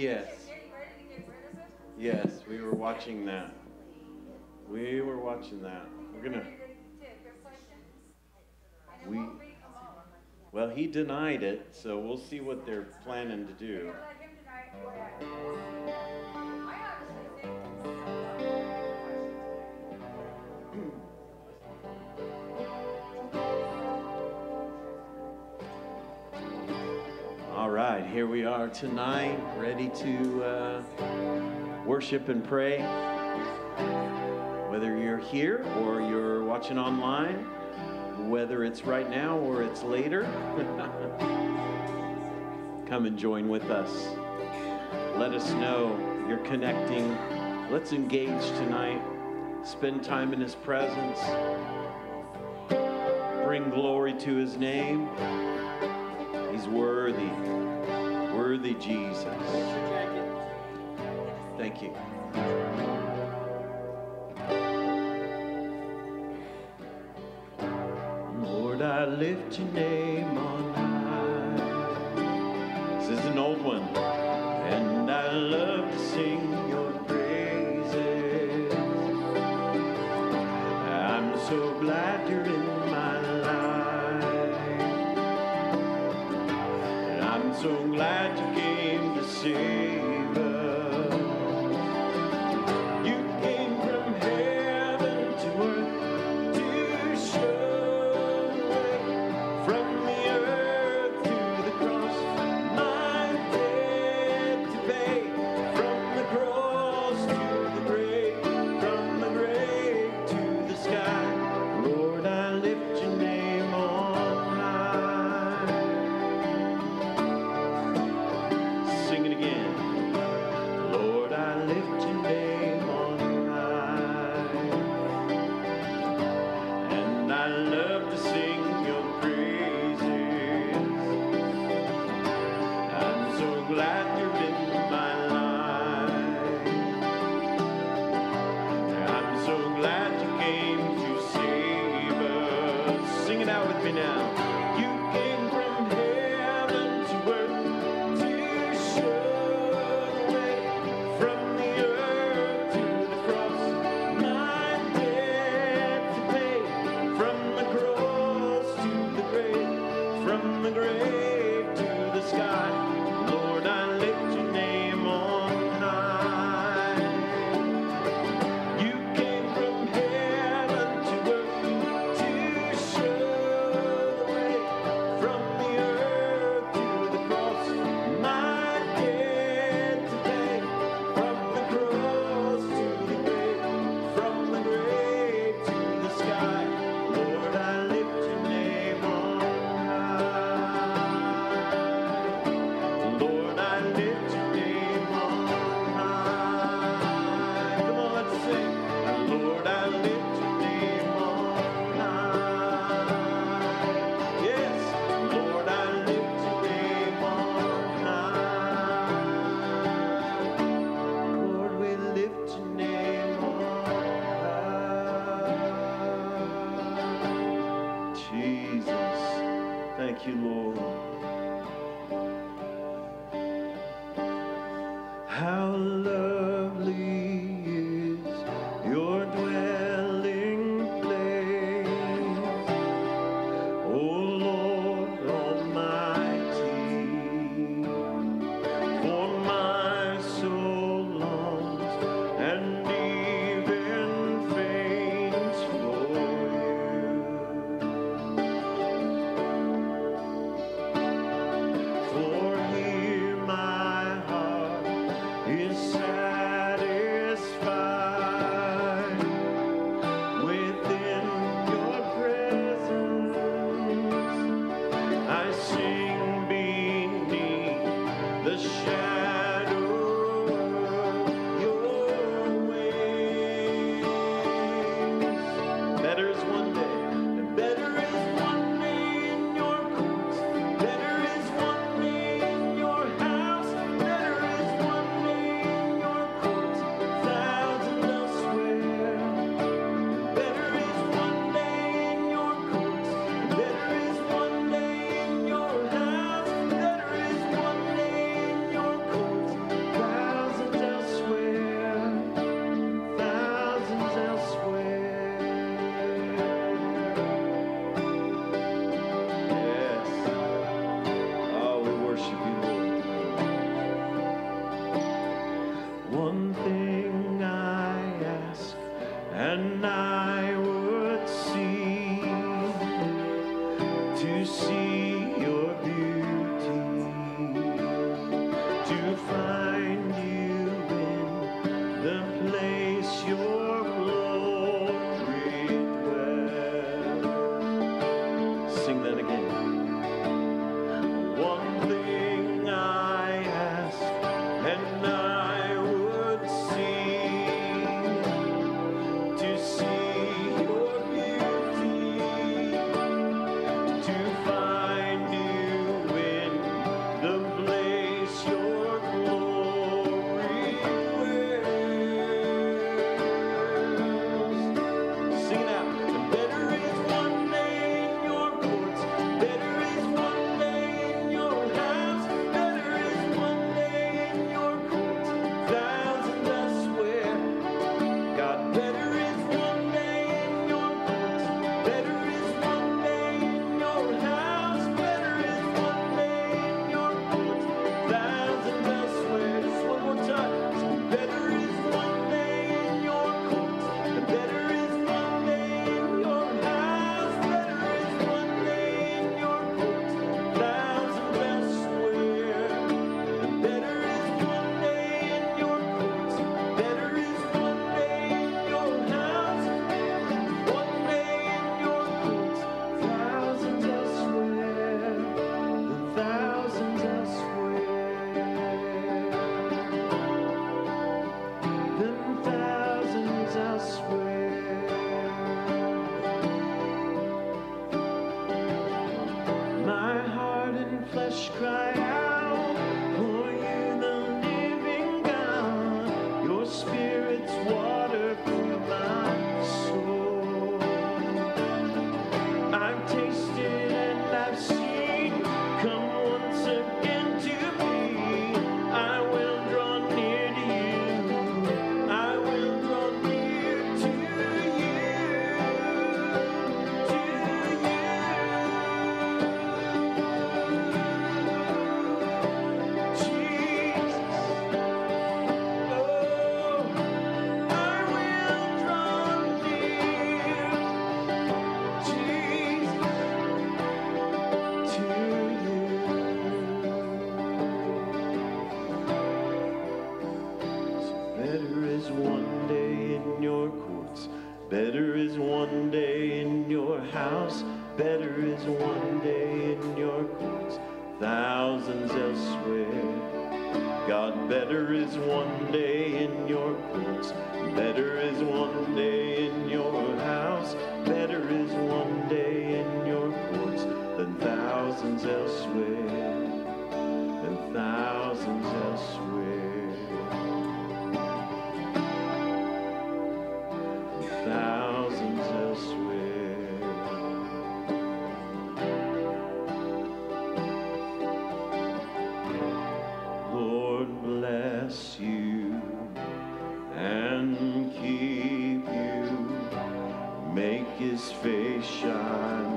Yes. Yes, we were watching that. We were watching that. We're gonna. We. Well, he denied it, so we'll see what they're planning to do. tonight, ready to uh, worship and pray. Whether you're here or you're watching online, whether it's right now or it's later, come and join with us. Let us know you're connecting. Let's engage tonight. Spend time in His presence. Bring glory to His name. He's worthy worthy, Jesus. Thank you. Lord, I lift your name. And keep you. Make his face shine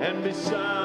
and beside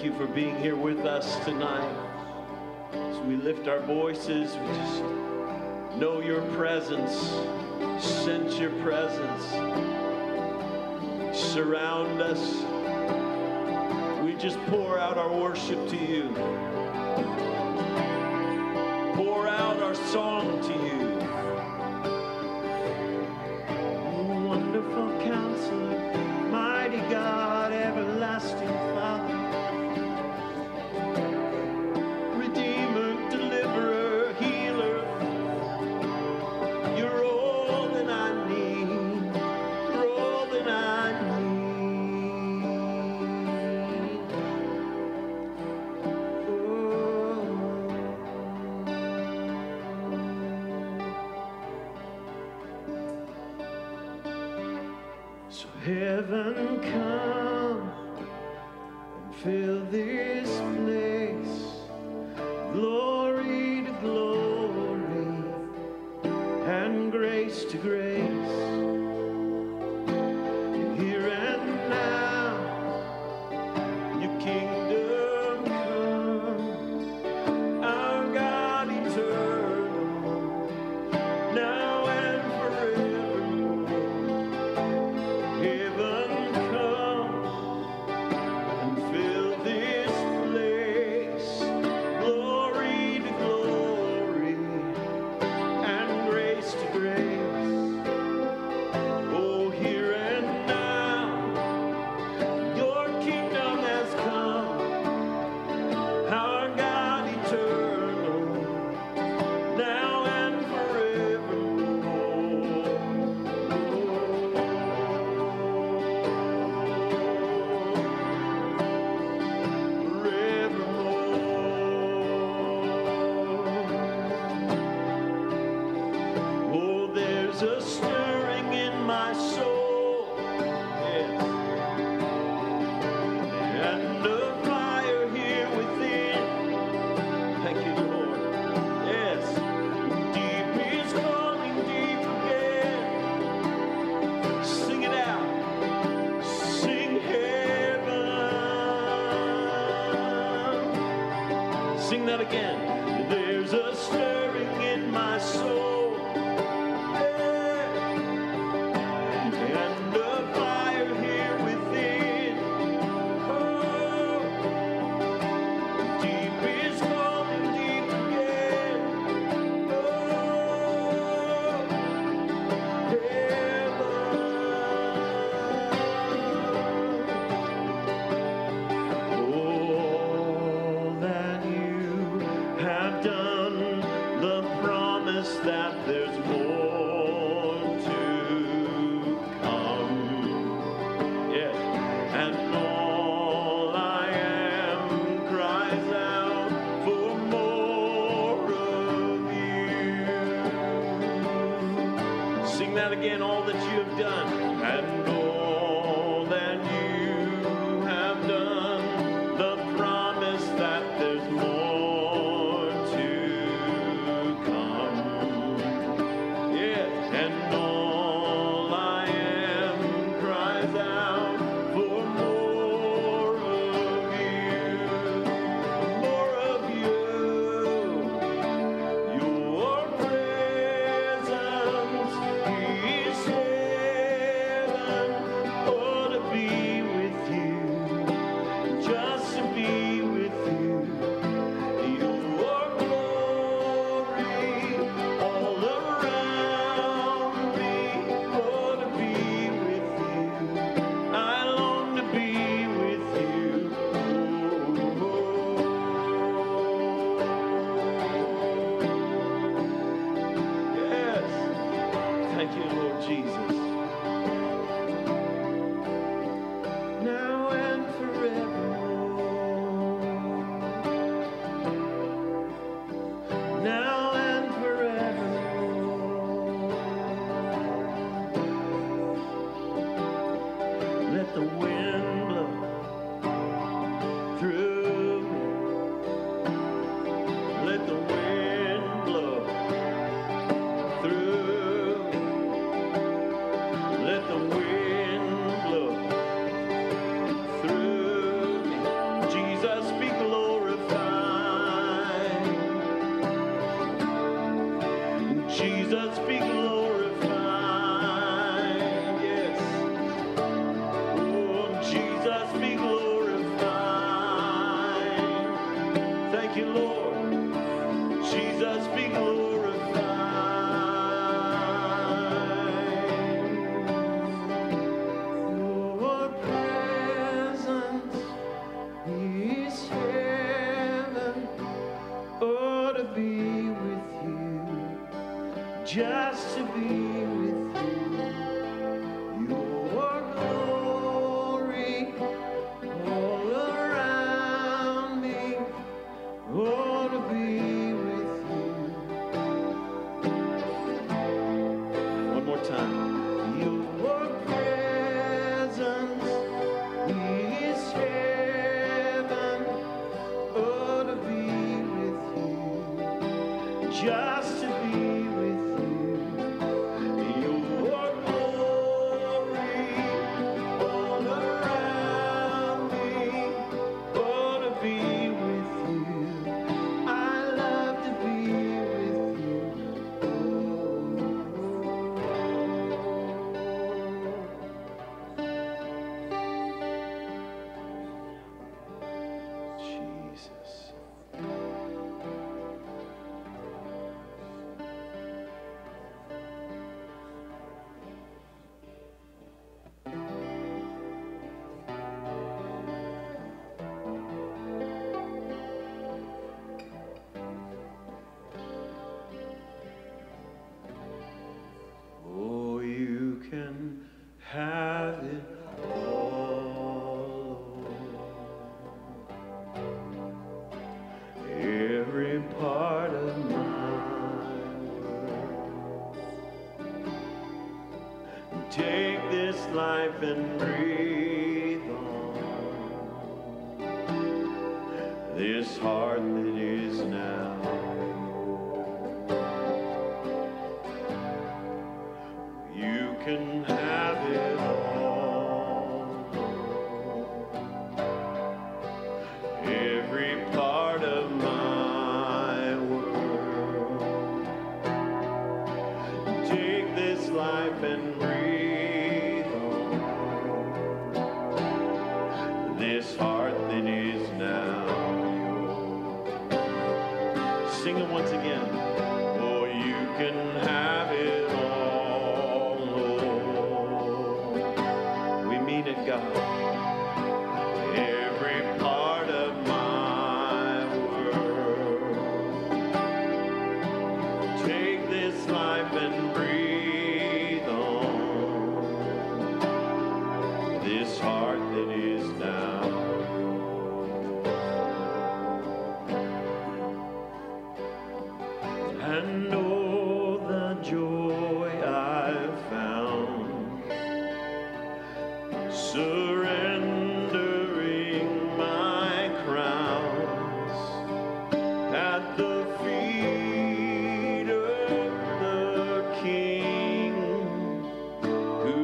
thank you for being here with us tonight. As we lift our voices, we just know your presence, sense your presence. Surround us. We just pour out our worship to you, pour out our song to you. heaven come.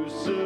Who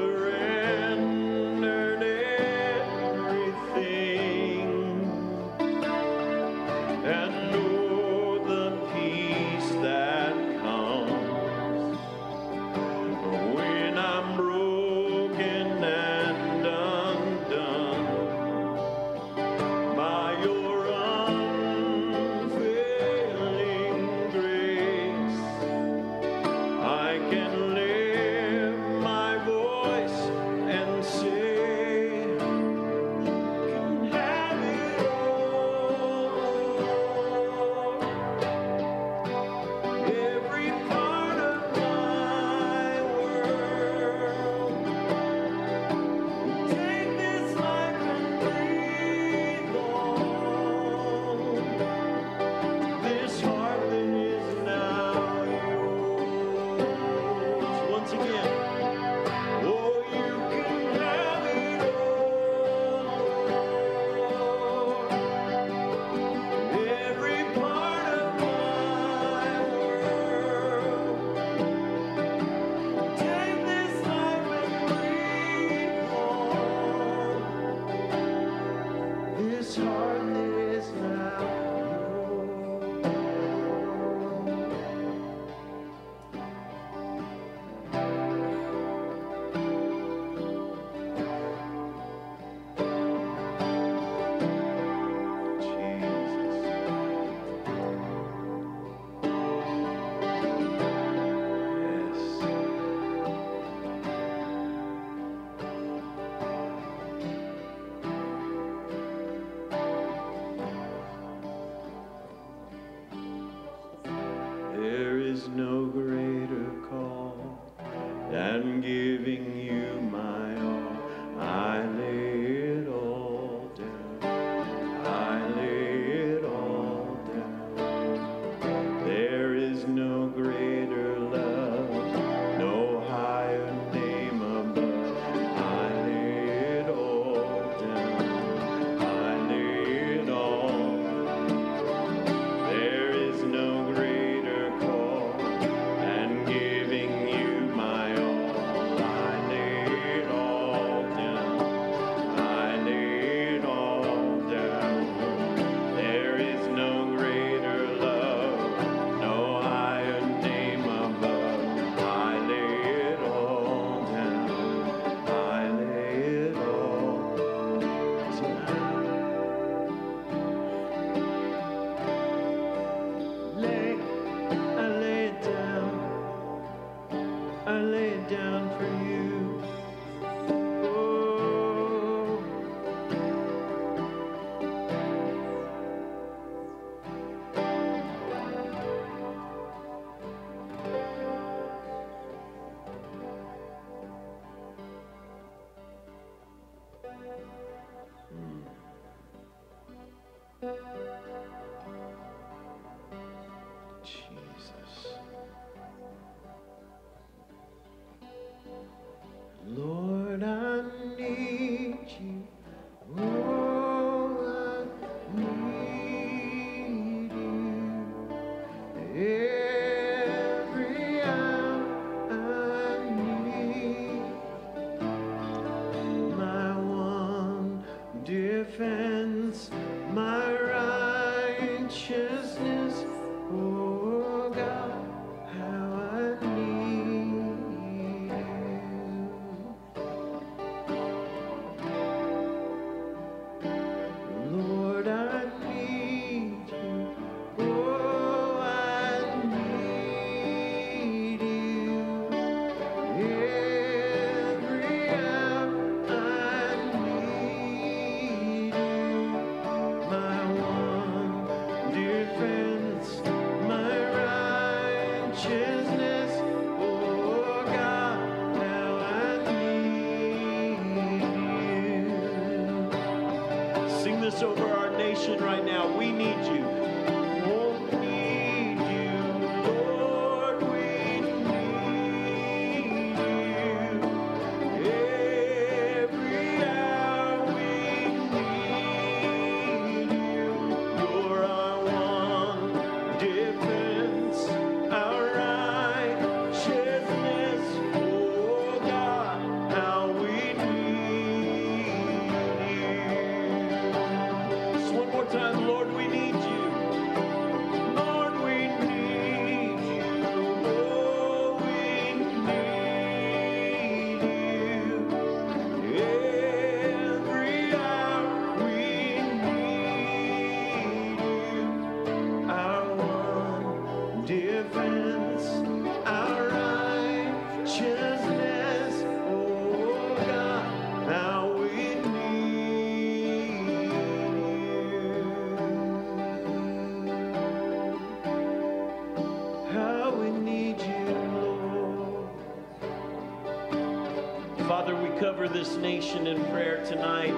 this nation in prayer tonight.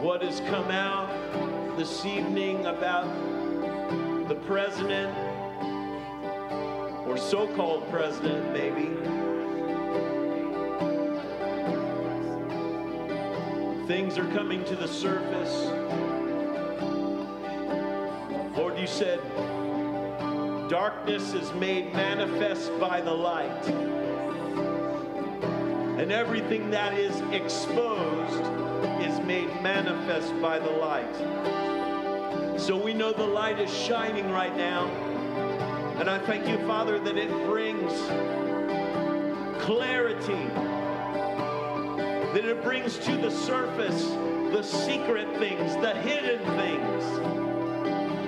What has come out this evening about the president, or so called president, maybe, things are coming to the surface. Lord, you said, darkness is made manifest by the light and everything that is exposed is made manifest by the light. So we know the light is shining right now. And I thank you, Father, that it brings clarity, that it brings to the surface the secret things, the hidden things,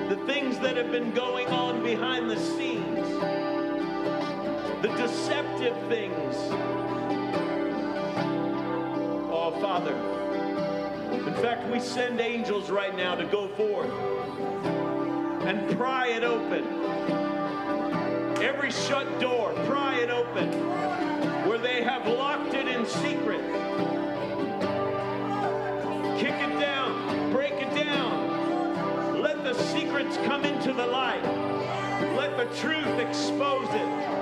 the things that have been going on behind the scenes, the deceptive things. Father. In fact, we send angels right now to go forth and pry it open. Every shut door, pry it open. Where they have locked it in secret. Kick it down, break it down. Let the secrets come into the light. Let the truth expose it.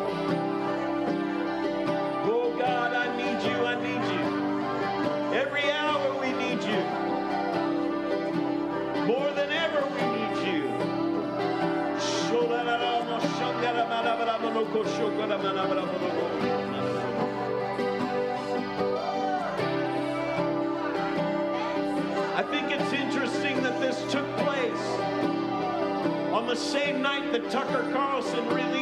I think it's interesting that this took place on the same night that Tucker Carlson released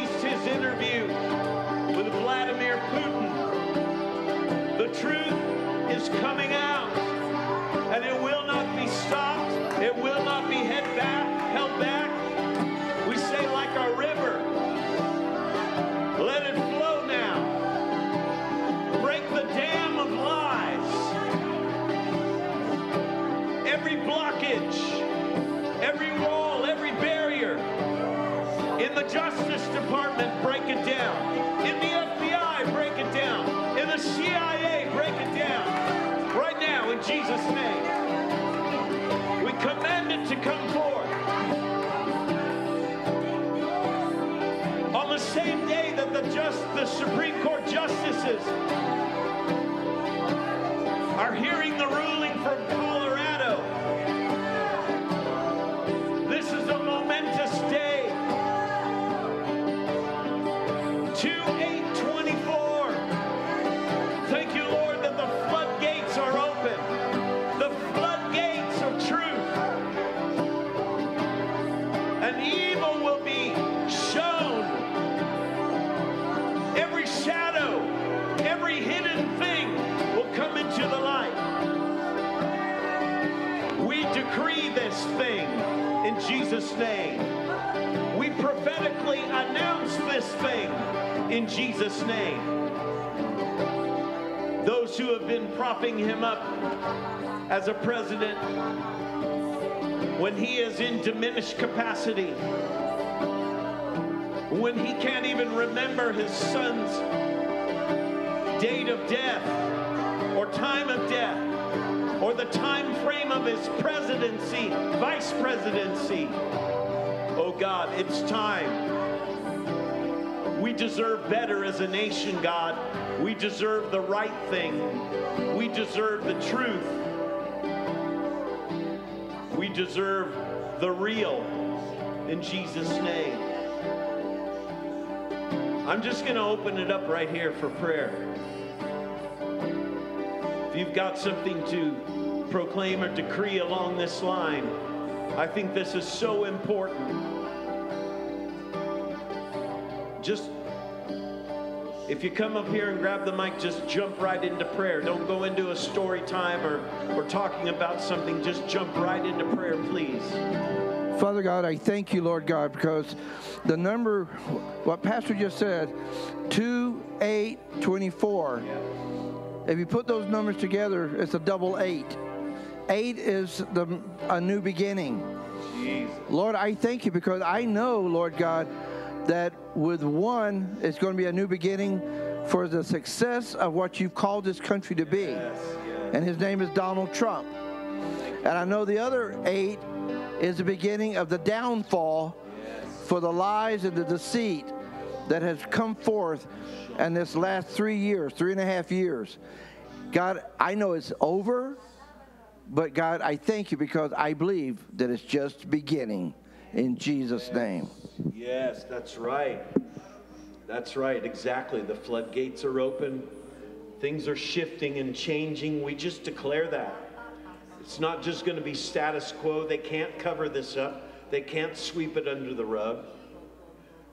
Department, break it down. In the FBI, break it down. In the CIA, break it down. Right now, in Jesus' name. We command it to come forth. On the same day that the just the Supreme Court justices every hidden thing will come into the light. We decree this thing in Jesus' name. We prophetically announce this thing in Jesus' name. Those who have been propping him up as a president when he is in diminished capacity, when he can't even remember his son's date of death or time of death or the time frame of his presidency, vice presidency. Oh God, it's time. We deserve better as a nation, God. We deserve the right thing. We deserve the truth. We deserve the real in Jesus' name. I'm just going to open it up right here for prayer. If you've got something to proclaim or decree along this line, I think this is so important. Just if you come up here and grab the mic, just jump right into prayer. Don't go into a story time or, or talking about something. Just jump right into prayer, please. Father God, I thank you, Lord God, because the number, what Pastor just said, 2, 8, 24, if you put those numbers together, it's a double eight. Eight is the, a new beginning. Jesus. Lord, I thank you because I know, Lord God, that with one, it's going to be a new beginning for the success of what you've called this country to be. Yes, yes. And his name is Donald Trump. And I know the other eight is the beginning of the downfall for the lies and the deceit that has come forth in this last three years, three and a half years. God, I know it's over, but God, I thank you because I believe that it's just beginning in Jesus' name. Yes, that's right. That's right, exactly. The floodgates are open. Things are shifting and changing. We just declare that. It's not just going to be status quo. They can't cover this up, they can't sweep it under the rug.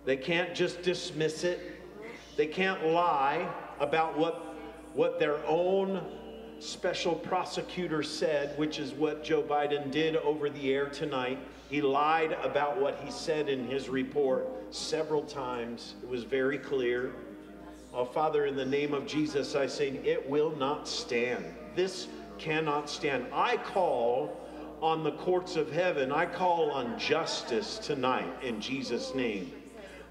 They can't just dismiss it. They can't lie about what, what their own special prosecutor said, which is what Joe Biden did over the air tonight. He lied about what he said in his report several times. It was very clear. Oh, Father, in the name of Jesus, I say it will not stand. This cannot stand. I call on the courts of heaven. I call on justice tonight in Jesus' name.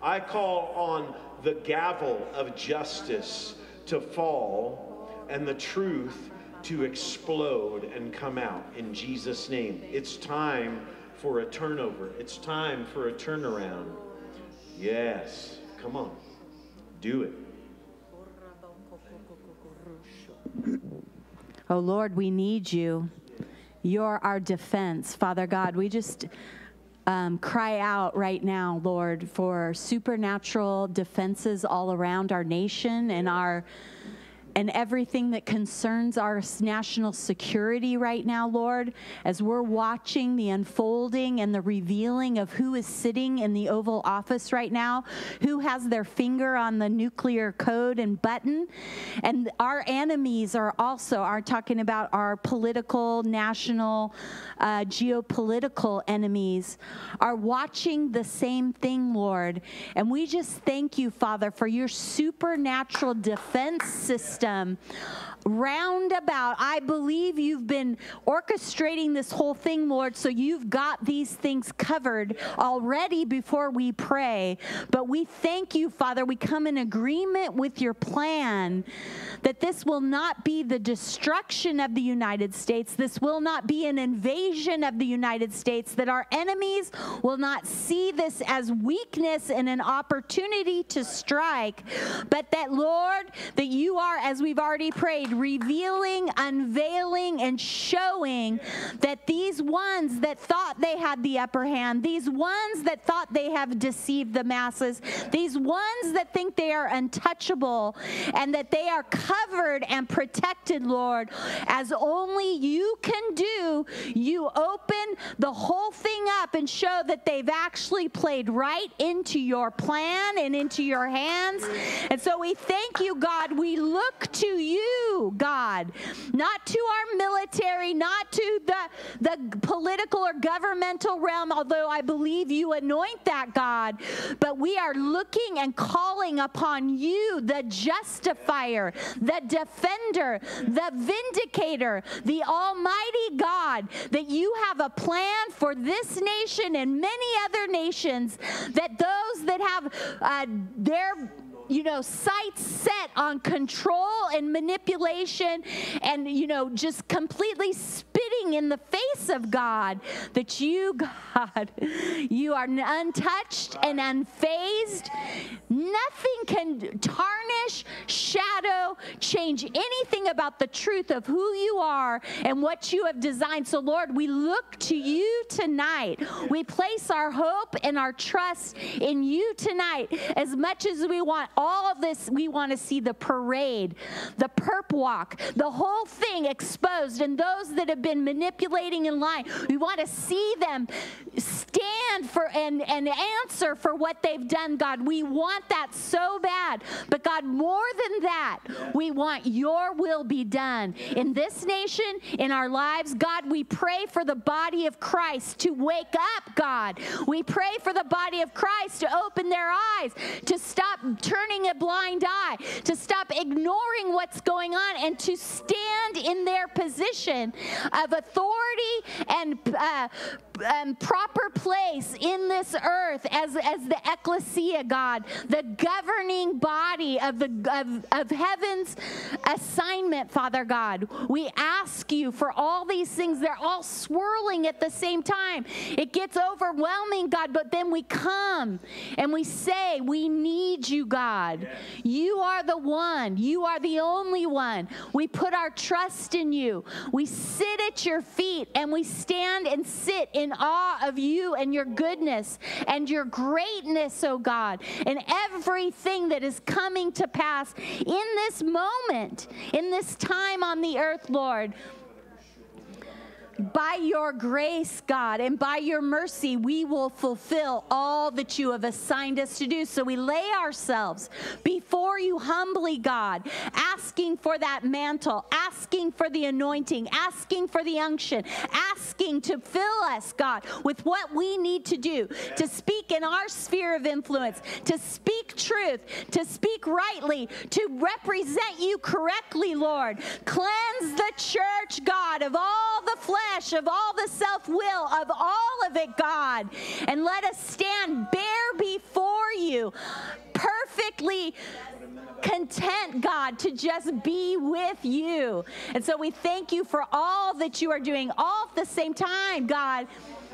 I call on the gavel of justice to fall and the truth to explode and come out in Jesus' name. It's time for a turnover, it's time for a turnaround. Yes, come on, do it. Oh Lord, we need you. You're our defense, Father God. We just um, cry out right now, Lord, for supernatural defenses all around our nation and our and everything that concerns our national security right now, Lord, as we're watching the unfolding and the revealing of who is sitting in the Oval Office right now, who has their finger on the nuclear code and button. And our enemies are also, are talking about our political, national, uh, geopolitical enemies, are watching the same thing, Lord. And we just thank you, Father, for your supernatural defense system um roundabout. I believe you've been orchestrating this whole thing, Lord, so you've got these things covered already before we pray. But we thank you, Father. We come in agreement with your plan that this will not be the destruction of the United States. This will not be an invasion of the United States, that our enemies will not see this as weakness and an opportunity to strike, but that, Lord, that you are, as we've already prayed, revealing, unveiling, and showing that these ones that thought they had the upper hand, these ones that thought they have deceived the masses, these ones that think they are untouchable, and that they are covered and protected, Lord, as only you can do, you open the whole thing up and show that they've actually played right into your plan and into your hands. And so we thank you, God. We look to you, God, not to our military, not to the, the political or governmental realm, although I believe you anoint that, God. But we are looking and calling upon you, the justifier, the defender, the vindicator, the almighty God, that you have a plan for this nation and many other nations, that those that have uh, their you know, sights set on control and manipulation and, you know, just completely spitting in the face of God, that you, God, you are untouched and unfazed. Nothing can tarnish, shadow, change anything about the truth of who you are and what you have designed. So, Lord, we look to you tonight. We place our hope and our trust in you tonight. As much as we want all of this, we want to see the parade, the perp walk, the whole thing exposed, and those that have been manipulating and lying. We want to see them stand for and, and answer for what they've done, God. We want that so bad. But God, more than that, we want your will be done in this nation, in our lives. God, we pray for the body of Christ to wake up, God. We pray for the body of Christ to open their eyes, to stop turning a blind eye, to stop ignoring what's going on, and to stand in their position of authority and uh, um, proper place in this earth as, as the ecclesia, God, the governing body of, the, of, of heaven's assignment, Father God. We ask you for all these things. They're all swirling at the same time. It gets overwhelming, God, but then we come and we say, We need you, God. You are the one, you are the only one. We put our trust in you. We sit at your feet and we stand and sit in awe of you and your goodness and your greatness, oh God, and everything that is coming to pass in this moment, in this time on the earth, Lord by your grace, God, and by your mercy, we will fulfill all that you have assigned us to do. So we lay ourselves before you humbly, God, asking for that mantle, asking for the anointing, asking for the unction, asking to fill us, God, with what we need to do to speak in our sphere of influence, to speak truth, to speak rightly, to represent you correctly, Lord. Cleanse the church, God, of all the flesh flesh, of all the self will, of all of it, God. And let us stand bare before you, perfectly content, God, to just be with you. And so we thank you for all that you are doing all at the same time, God.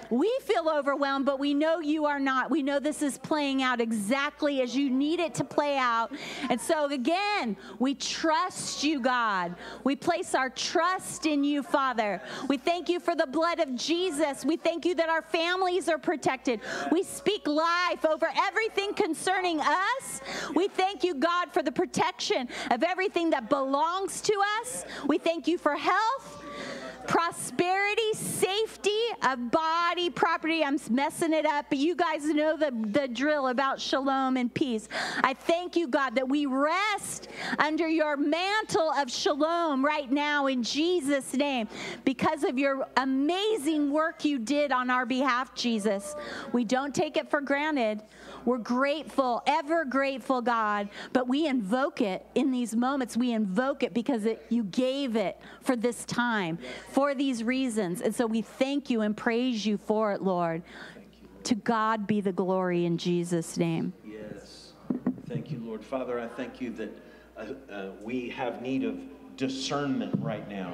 We feel overwhelmed, but we know you are not. We know this is playing out exactly as you need it to play out. And so, again, we trust you, God. We place our trust in you, Father. We thank you for the blood of Jesus. We thank you that our families are protected. We speak life over everything concerning us. We thank you, God, for the protection of everything that belongs to us. We thank you for health prosperity, safety, a body, property. I'm messing it up, but you guys know the, the drill about shalom and peace. I thank you, God, that we rest under your mantle of shalom right now in Jesus' name because of your amazing work you did on our behalf, Jesus. We don't take it for granted. We're grateful, ever grateful, God, but we invoke it in these moments. We invoke it because it, you gave it for this time, for these reasons. And so we thank you and praise you for it, Lord. To God be the glory in Jesus' name. Yes. Thank you, Lord. Father, I thank you that uh, uh, we have need of discernment right now,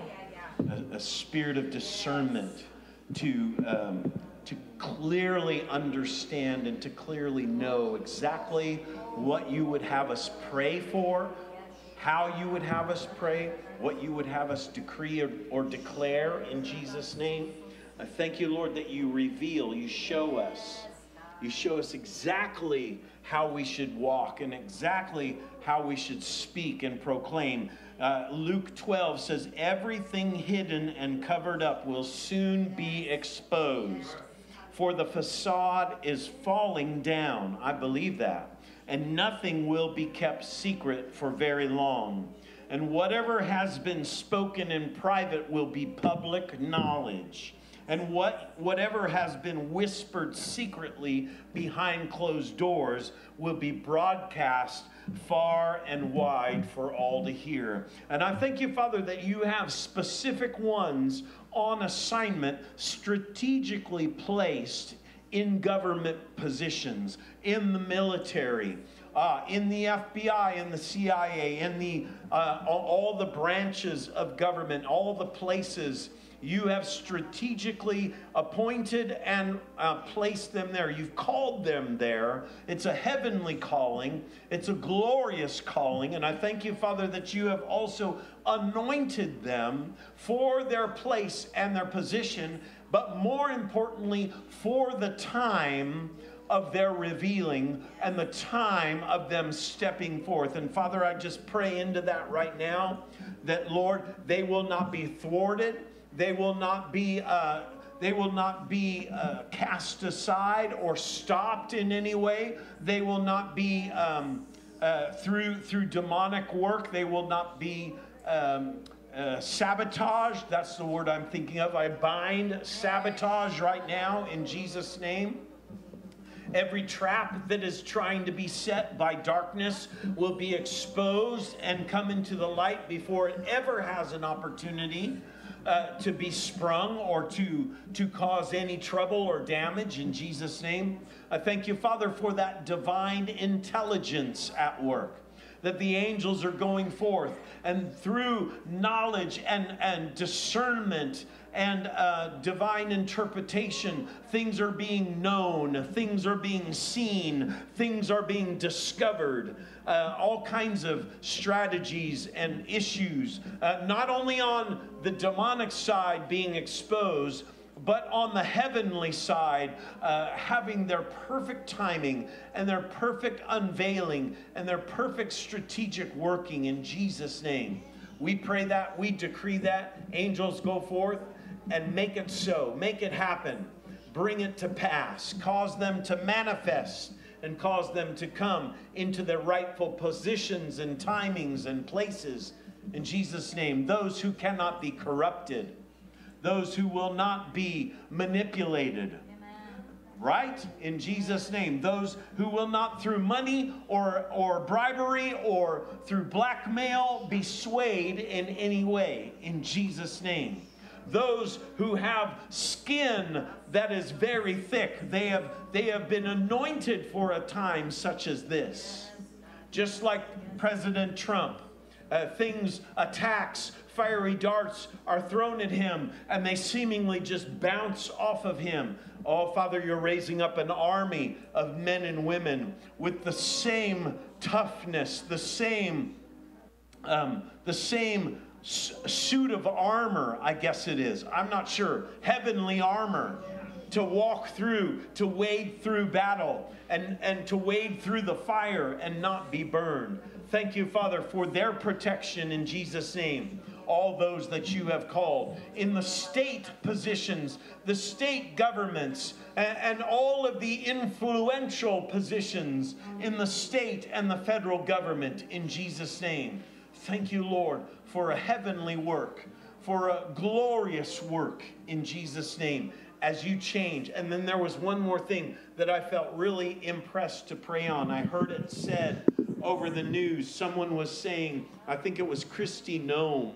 a, a spirit of discernment to. Um, to clearly understand and to clearly know exactly what you would have us pray for, how you would have us pray, what you would have us decree or, or declare in Jesus' name. I thank you, Lord, that you reveal, you show us. You show us exactly how we should walk and exactly how we should speak and proclaim. Uh, Luke 12 says, Everything hidden and covered up will soon be exposed for the facade is falling down. I believe that. And nothing will be kept secret for very long. And whatever has been spoken in private will be public knowledge. And what, whatever has been whispered secretly behind closed doors will be broadcast far and wide for all to hear. And I thank you, Father, that you have specific ones on assignment, strategically placed in government positions, in the military, uh, in the FBI, in the CIA, in the uh, all, the branches of government, all the places you have strategically appointed and uh, placed them there. You've called them there. It's a heavenly calling, it's a glorious calling. And I thank you, Father, that you have also anointed them for their place and their position, but more importantly, for the time of their revealing and the time of them stepping forth. And Father, I just pray into that right now that, Lord, they will not be thwarted they will not be, uh, they will not be uh, cast aside or stopped in any way. They will not be um, uh, through through demonic work. They will not be um, uh, sabotage. That's the word I'm thinking of. I bind sabotage right now in Jesus' name. Every trap that is trying to be set by darkness will be exposed and come into the light before it ever has an opportunity uh, to be sprung or to, to cause any trouble or damage in Jesus' name. I thank you, Father, for that divine intelligence at work. That the angels are going forth and through knowledge and, and discernment and uh, divine interpretation. Things are being known, things are being seen, things are being discovered. Uh, all kinds of strategies and issues, uh, not only on the demonic side being exposed, but on the heavenly side, uh, having their perfect timing and their perfect unveiling and their perfect strategic working in Jesus' name. We pray that, we decree that. Angels go forth and make it so, make it happen, bring it to pass, cause them to manifest, and cause them to come into their rightful positions and timings and places. In Jesus' name, those who cannot be corrupted, those who will not be manipulated. Right? In Jesus' name. Those who will not through money or, or bribery or through blackmail be swayed in any way. In Jesus' name those who have skin that is very thick. They have, they have been anointed for a time such as this. Just like President Trump, uh, things, attacks, fiery darts are thrown at him and they seemingly just bounce off of him. Oh, Father, you're raising up an army of men and women with the same toughness, the same, um, the same suit of armor, I guess it is. I'm not sure. Heavenly armor to walk through, to wade through battle, and, and to wade through the fire and not be burned. Thank you, Father, for their protection in Jesus' name. All those that you have called in the state positions, the state governments, and, and all of the influential positions in the state and the federal government in Jesus' name. Thank you, Lord, for a heavenly work, for a glorious work in Jesus' name as you change. And then there was one more thing that I felt really impressed to pray on. I heard it said over the news. Someone was saying, I think it was Kristi Noem,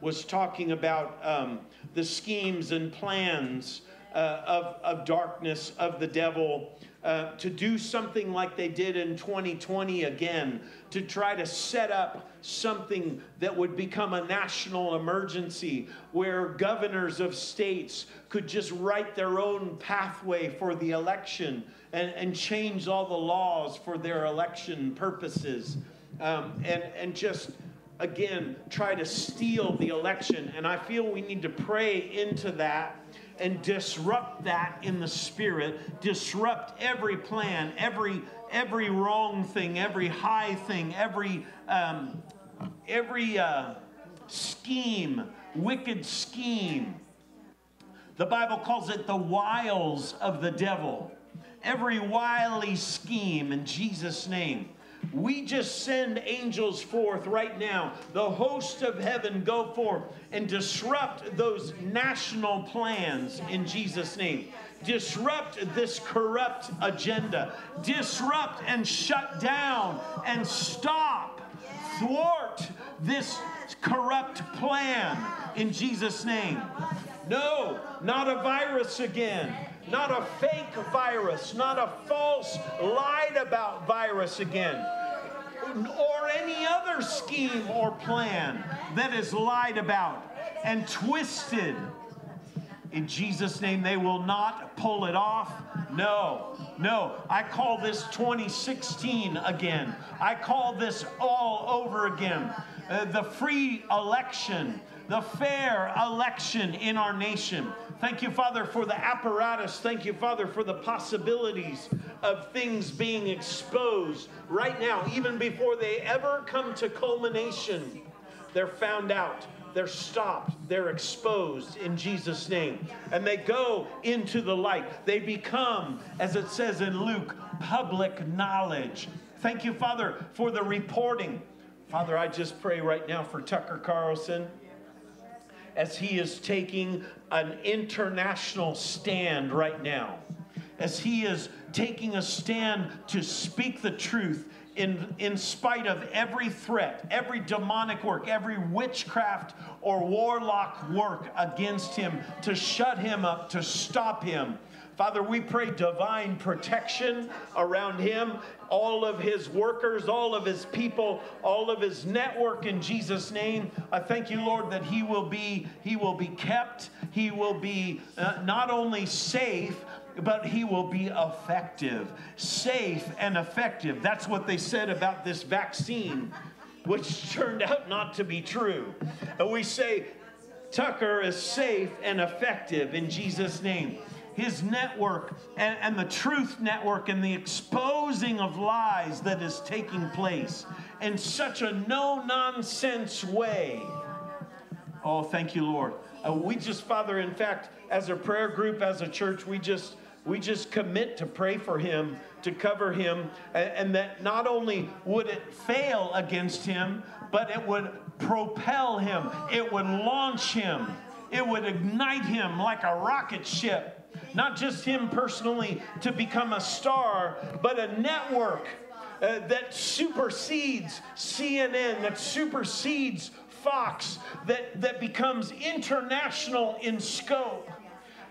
was talking about um, the schemes and plans uh, of, of darkness, of the devil, uh, to do something like they did in 2020 again, to try to set up something that would become a national emergency where governors of states could just write their own pathway for the election and, and change all the laws for their election purposes. Um, and, and just again try to steal the election. And I feel we need to pray into that and disrupt that in the spirit, disrupt every plan, every every wrong thing, every high thing, every um, every uh, scheme, wicked scheme. The Bible calls it the wiles of the devil. Every wily scheme in Jesus' name. We just send angels forth right now. The host of heaven go forth and disrupt those national plans in Jesus' name. Disrupt this corrupt agenda. Disrupt and shut down and stop, thwart this corrupt plan in Jesus' name. No, not a virus again not a fake virus, not a false, lied about virus again, or any other scheme or plan that is lied about and twisted. In Jesus' name, they will not pull it off. No, no. I call this 2016 again. I call this all over again. Uh, the free election, the fair election in our nation. Thank you, Father, for the apparatus. Thank you, Father, for the possibilities of things being exposed right now, even before they ever come to culmination. They're found out they're stopped, they're exposed in Jesus' name. And they go into the light. They become, as it says in Luke, public knowledge. Thank you, Father, for the reporting. Father, I just pray right now for Tucker Carlson as he is taking an international stand right now, as he is taking a stand to speak the truth in, in spite of every threat, every demonic work, every witchcraft or warlock work against him to shut him up, to stop him. Father, we pray divine protection around him, all of his workers, all of his people, all of his network in Jesus' name. I thank you, Lord, that he will be he will be kept. He will be uh, not only safe, but he will be effective, safe and effective. That's what they said about this vaccine, which turned out not to be true. And we say Tucker is safe and effective in Jesus' name his network and, and the truth network and the exposing of lies that is taking place in such a no nonsense way. Oh, thank you, Lord. Uh, we just, Father, in fact, as a prayer group, as a church, we just we just commit to pray for him, to cover him, and, and that not only would it fail against him, but it would propel him, it would launch him, it would ignite him like a rocket ship not just him personally to become a star, but a network uh, that supersedes CNN, that supersedes Fox, that, that becomes international in scope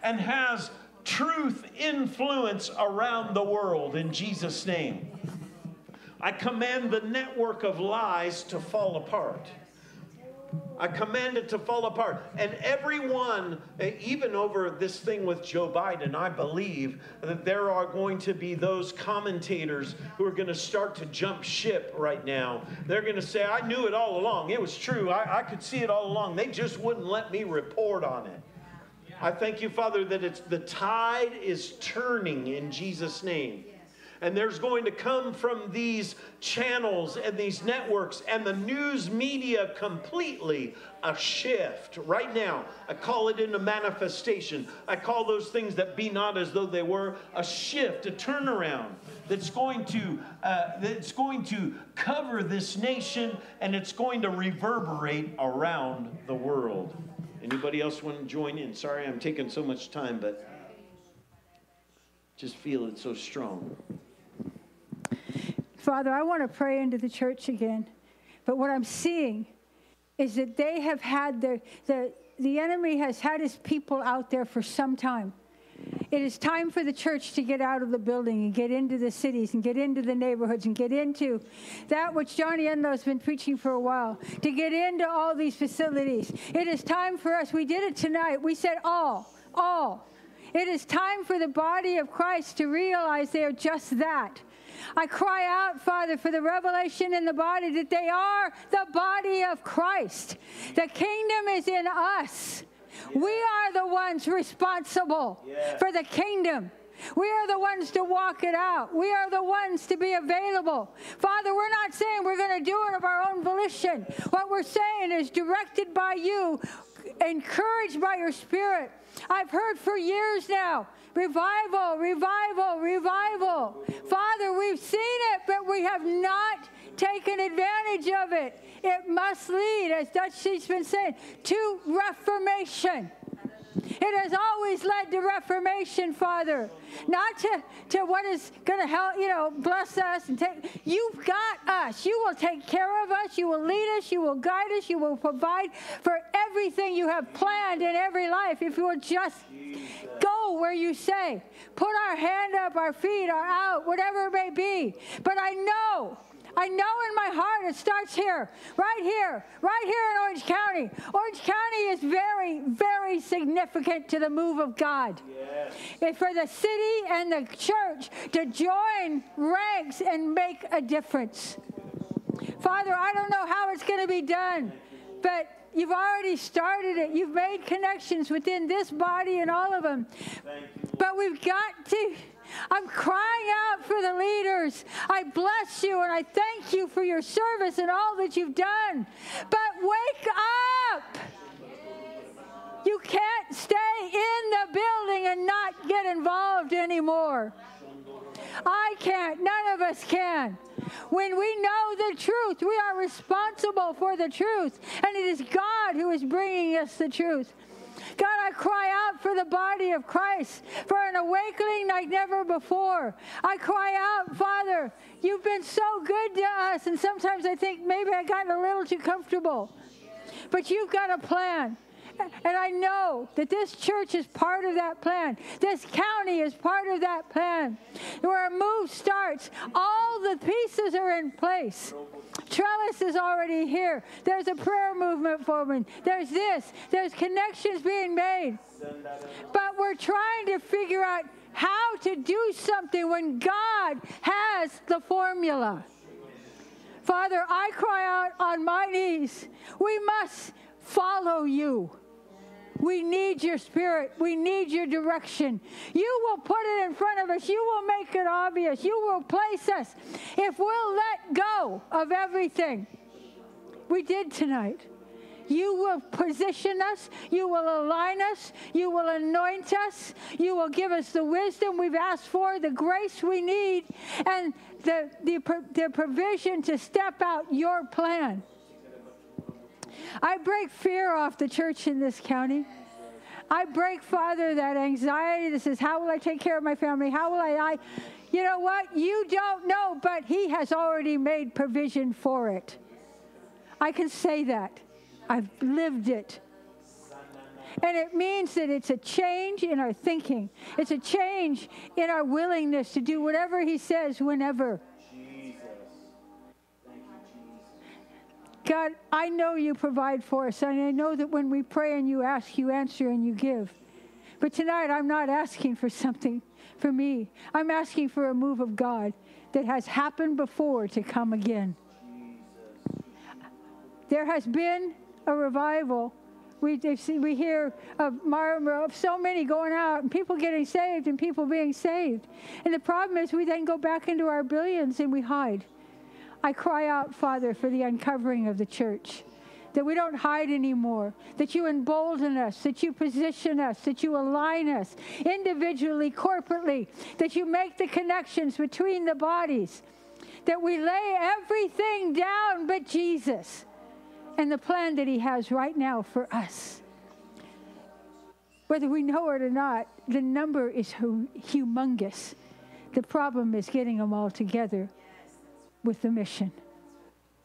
and has truth influence around the world in Jesus' name. I command the network of lies to fall apart. I command it to fall apart. And everyone, eh, even over this thing with Joe Biden, I believe that there are going to be those commentators who are going to start to jump ship right now. They're going to say, I knew it all along. It was true. I, I could see it all along. They just wouldn't let me report on it. I thank you, Father, that it's the tide is turning in Jesus' name. And there's going to come from these channels and these networks and the news media completely a shift. Right now, I call it into manifestation. I call those things that be not as though they were a shift, a turnaround that's going to uh, that's going to cover this nation and it's going to reverberate around the world. Anybody else want to join in? Sorry, I'm taking so much time, but just feel it so strong. Father, I want to pray into the church again. But what I'm seeing is that they have had their, the, the enemy has had his people out there for some time. It is time for the church to get out of the building and get into the cities and get into the neighborhoods and get into that which Johnny Enlow has been preaching for a while, to get into all these facilities. It is time for us. We did it tonight. We said all, all. It is time for the body of Christ to realize they are just that. I cry out, Father, for the revelation in the body that they are the body of Christ. The kingdom is in us. We are the ones responsible for the kingdom. We are the ones to walk it out. We are the ones to be available. Father, we're not saying we're going to do it of our own volition. What we're saying is directed by you, encouraged by your spirit. I've heard for years now revival, revival, revival. Father, we've seen it, but we have not taken advantage of it. It must lead, as Dutch Sheets been saying, to reformation. It has always led to reformation, Father. Not to, to what is going to help, you know, bless us and take. You've got us. You will take care of us. You will lead us. You will guide us. You will provide for everything you have planned in every life if you will just go go where you say. Put our hand up, our feet are out, whatever it may be. But I know I know in my heart it starts here, right here, right here in Orange County. Orange County is very, very significant to the move of God. Yes. It's for the city and the church to join ranks and make a difference. Father, I don't know how it's going to be done, but you've already started it. You've made connections within this body and all of them. But we've got to I'm crying out for the leaders. I bless you and I thank you for your service and all that you've done. But wake up. You can't stay in the building and not get involved anymore. I can't. None of us can. When we know the truth, we are responsible for the truth. And it is God who is bringing us the truth. God, I cry out for the body of Christ, for an awakening like never before. I cry out, Father, you've been so good to us. And sometimes I think maybe I got a little too comfortable. But you've got a plan. And I know that this church is part of that plan. This county is part of that plan. Where a move starts, all the pieces are in place. Trellis is already here. There's a prayer movement forming. There's this. There's connections being made. But we're trying to figure out how to do something when God has the formula. Father, I cry out on my knees. We must follow you. We need your spirit. We need your direction. You will put it in front of us. You will make it obvious. You will place us. If we'll let go of everything we did tonight, you will position us. You will align us. You will anoint us. You will give us the wisdom we've asked for, the grace we need, and the, the, the provision to step out your plan. I break fear off the church in this county. I break, Father, that anxiety that says, How will I take care of my family? How will I? I you know what? You don't know, but He has already made provision for it. I can say that. I've lived it. And it means that it's a change in our thinking. It's a change in our willingness to do whatever He says whenever. God, I know you provide for us, and I know that when we pray and you ask, you answer and you give. But tonight, I'm not asking for something for me. I'm asking for a move of God that has happened before to come again. There has been a revival. We, we hear of, of so many going out and people getting saved and people being saved. And the problem is we then go back into our billions and we hide. I cry out, Father, for the uncovering of the church. That we don't hide anymore, that you embolden us, that you position us, that you align us individually, corporately, that you make the connections between the bodies, that we lay everything down but Jesus and the plan that He has right now for us. Whether we know it or not, the number is humongous. The problem is getting them all together with the mission.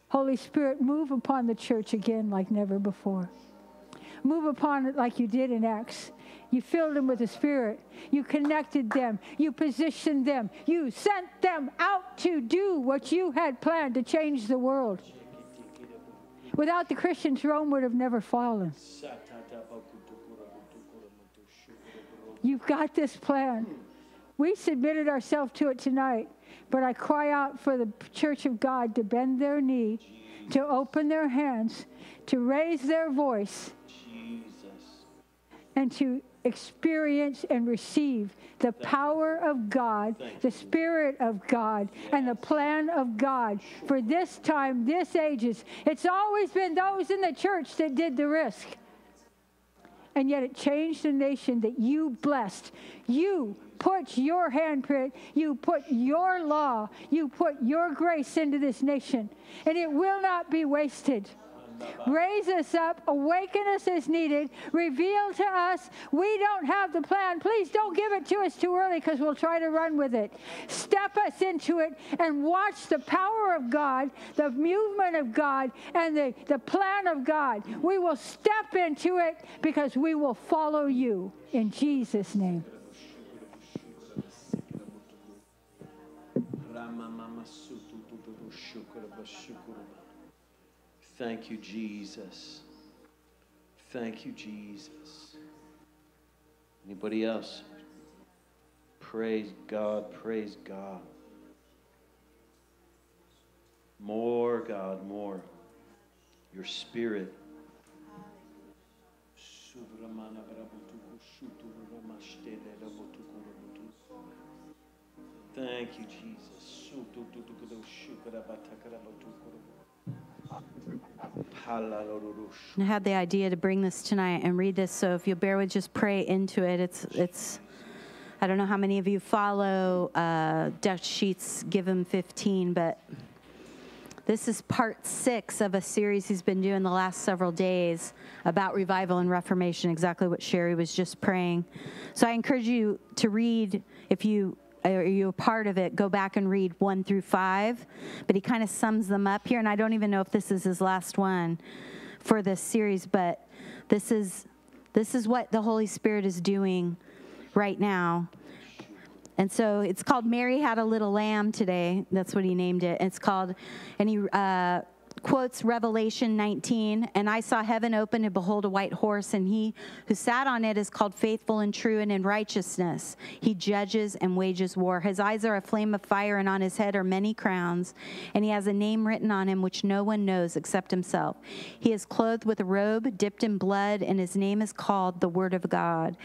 Holy Spirit, move upon the church again like never before. Move upon it like you did in Acts. You filled them with the Spirit. You connected them. You positioned them. You sent them out to do what you had planned to change the world. Without the Christians, Rome would have never fallen. You've got this plan. We submitted ourselves to it tonight. But I cry out for the church of God to bend their knee, to open their hands, to raise their voice, and to experience and receive the power of God, the Spirit of God, and the plan of God for this time, this ages. It's always been those in the church that did the risk. And yet it changed a nation that you blessed. You put your handprint, you put your law, you put your grace into this nation, and it will not be wasted. Raise us up, awaken us as needed, reveal to us we don't have the plan. Please don't give it to us too early because we'll try to run with it. Step us into it and watch the power of God, the movement of God, and the, the plan of God. We will step into it because we will follow you in Jesus' name. Thank you, Jesus. Thank you, Jesus. Anybody else? Praise God, praise God. More, God, more. Your spirit. Thank you, Jesus. I had the idea to bring this tonight and read this, so if you'll bear with, just pray into it. It's it's. I don't know how many of you follow uh, Dutch Sheets. Give him 15, but this is part six of a series he's been doing the last several days about revival and reformation. Exactly what Sherry was just praying. So I encourage you to read if you are you a part of it, go back and read one through five. But he kind of sums them up here, and I don't even know if this is his last one for this series, but this is this is what the Holy Spirit is doing right now. And so it's called Mary Had a Little Lamb today. That's what he named it. It's called, and he uh, quotes Revelation 19, and I saw heaven open and behold a white horse, and he who sat on it is called faithful and true and in righteousness. He judges and wages war. His eyes are a flame of fire, and on his head are many crowns, and he has a name written on him which no one knows except himself. He is clothed with a robe dipped in blood, and his name is called the Word of God.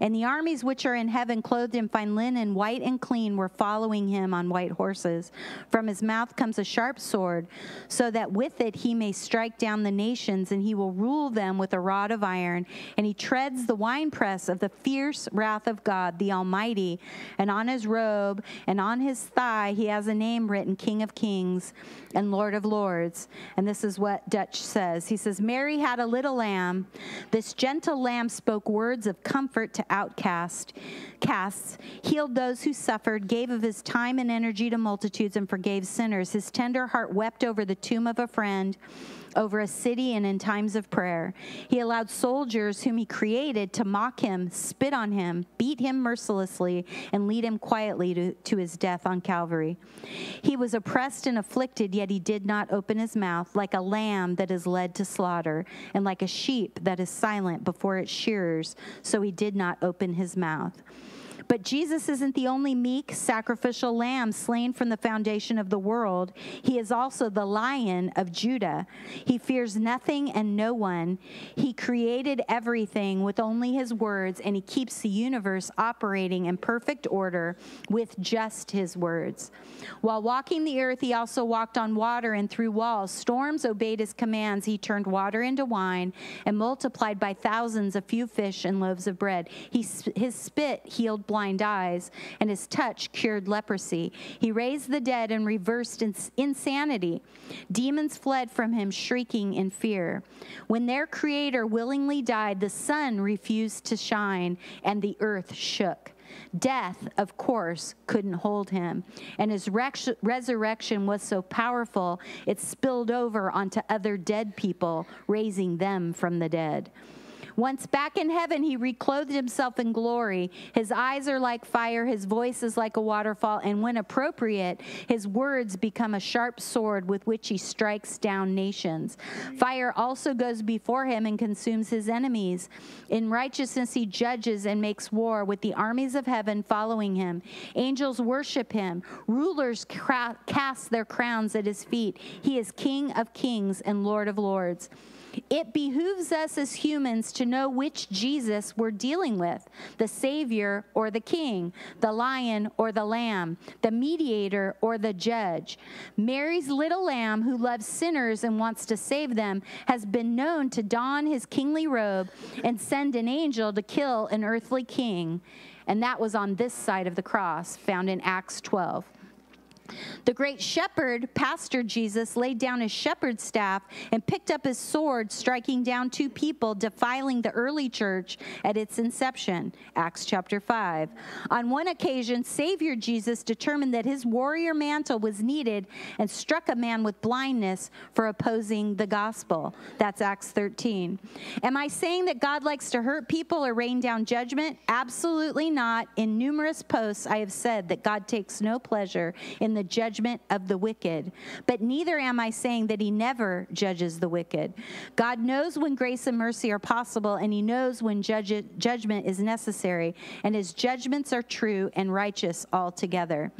And the armies which are in heaven, clothed in fine linen, white and clean, were following him on white horses. From his mouth comes a sharp sword, so that with it he may strike down the nations, and he will rule them with a rod of iron. And he treads the winepress of the fierce wrath of God, the Almighty. And on his robe and on his thigh he has a name written King of Kings and Lord of Lords. And this is what Dutch says. He says, Mary had a little lamb. This gentle lamb spoke words of comfort to outcast, casts, healed those who suffered, gave of his time and energy to multitudes, and forgave sinners. His tender heart wept over the tomb of a friend over a city and in times of prayer. He allowed soldiers whom he created to mock him, spit on him, beat him mercilessly, and lead him quietly to, to his death on Calvary. He was oppressed and afflicted, yet he did not open his mouth, like a lamb that is led to slaughter, and like a sheep that is silent before its shearers, so he did not open his mouth. But Jesus isn't the only meek, sacrificial lamb slain from the foundation of the world. He is also the lion of Judah. He fears nothing and no one. He created everything with only his words, and he keeps the universe operating in perfect order with just his words. While walking the earth, he also walked on water and through walls. Storms obeyed his commands. He turned water into wine and multiplied by thousands a few fish and loaves of bread. He, his spit healed blind eyes, and his touch cured leprosy. He raised the dead and reversed ins- insanity. Demons fled from him, shrieking in fear. When their creator willingly died, the sun refused to shine, and the earth shook. Death, of course, couldn't hold him. And his rex- resurrection was so powerful, it spilled over onto other dead people, raising them from the dead. Once back in heaven, he reclothed himself in glory. His eyes are like fire, his voice is like a waterfall, and when appropriate, his words become a sharp sword with which he strikes down nations. Fire also goes before him and consumes his enemies. In righteousness, he judges and makes war with the armies of heaven following him. Angels worship him, rulers cast their crowns at his feet. He is King of kings and Lord of lords. It behooves us as humans to know which Jesus we're dealing with the Savior or the King, the Lion or the Lamb, the Mediator or the Judge. Mary's little lamb, who loves sinners and wants to save them, has been known to don his kingly robe and send an angel to kill an earthly king. And that was on this side of the cross, found in Acts 12. The great shepherd, Pastor Jesus, laid down his shepherd's staff and picked up his sword, striking down two people, defiling the early church at its inception. Acts chapter 5. On one occasion, Savior Jesus determined that his warrior mantle was needed and struck a man with blindness for opposing the gospel. That's Acts 13. Am I saying that God likes to hurt people or rain down judgment? Absolutely not. In numerous posts, I have said that God takes no pleasure in the judgment of the wicked. But neither am I saying that he never judges the wicked. God knows when grace and mercy are possible, and he knows when judge- judgment is necessary, and his judgments are true and righteous altogether.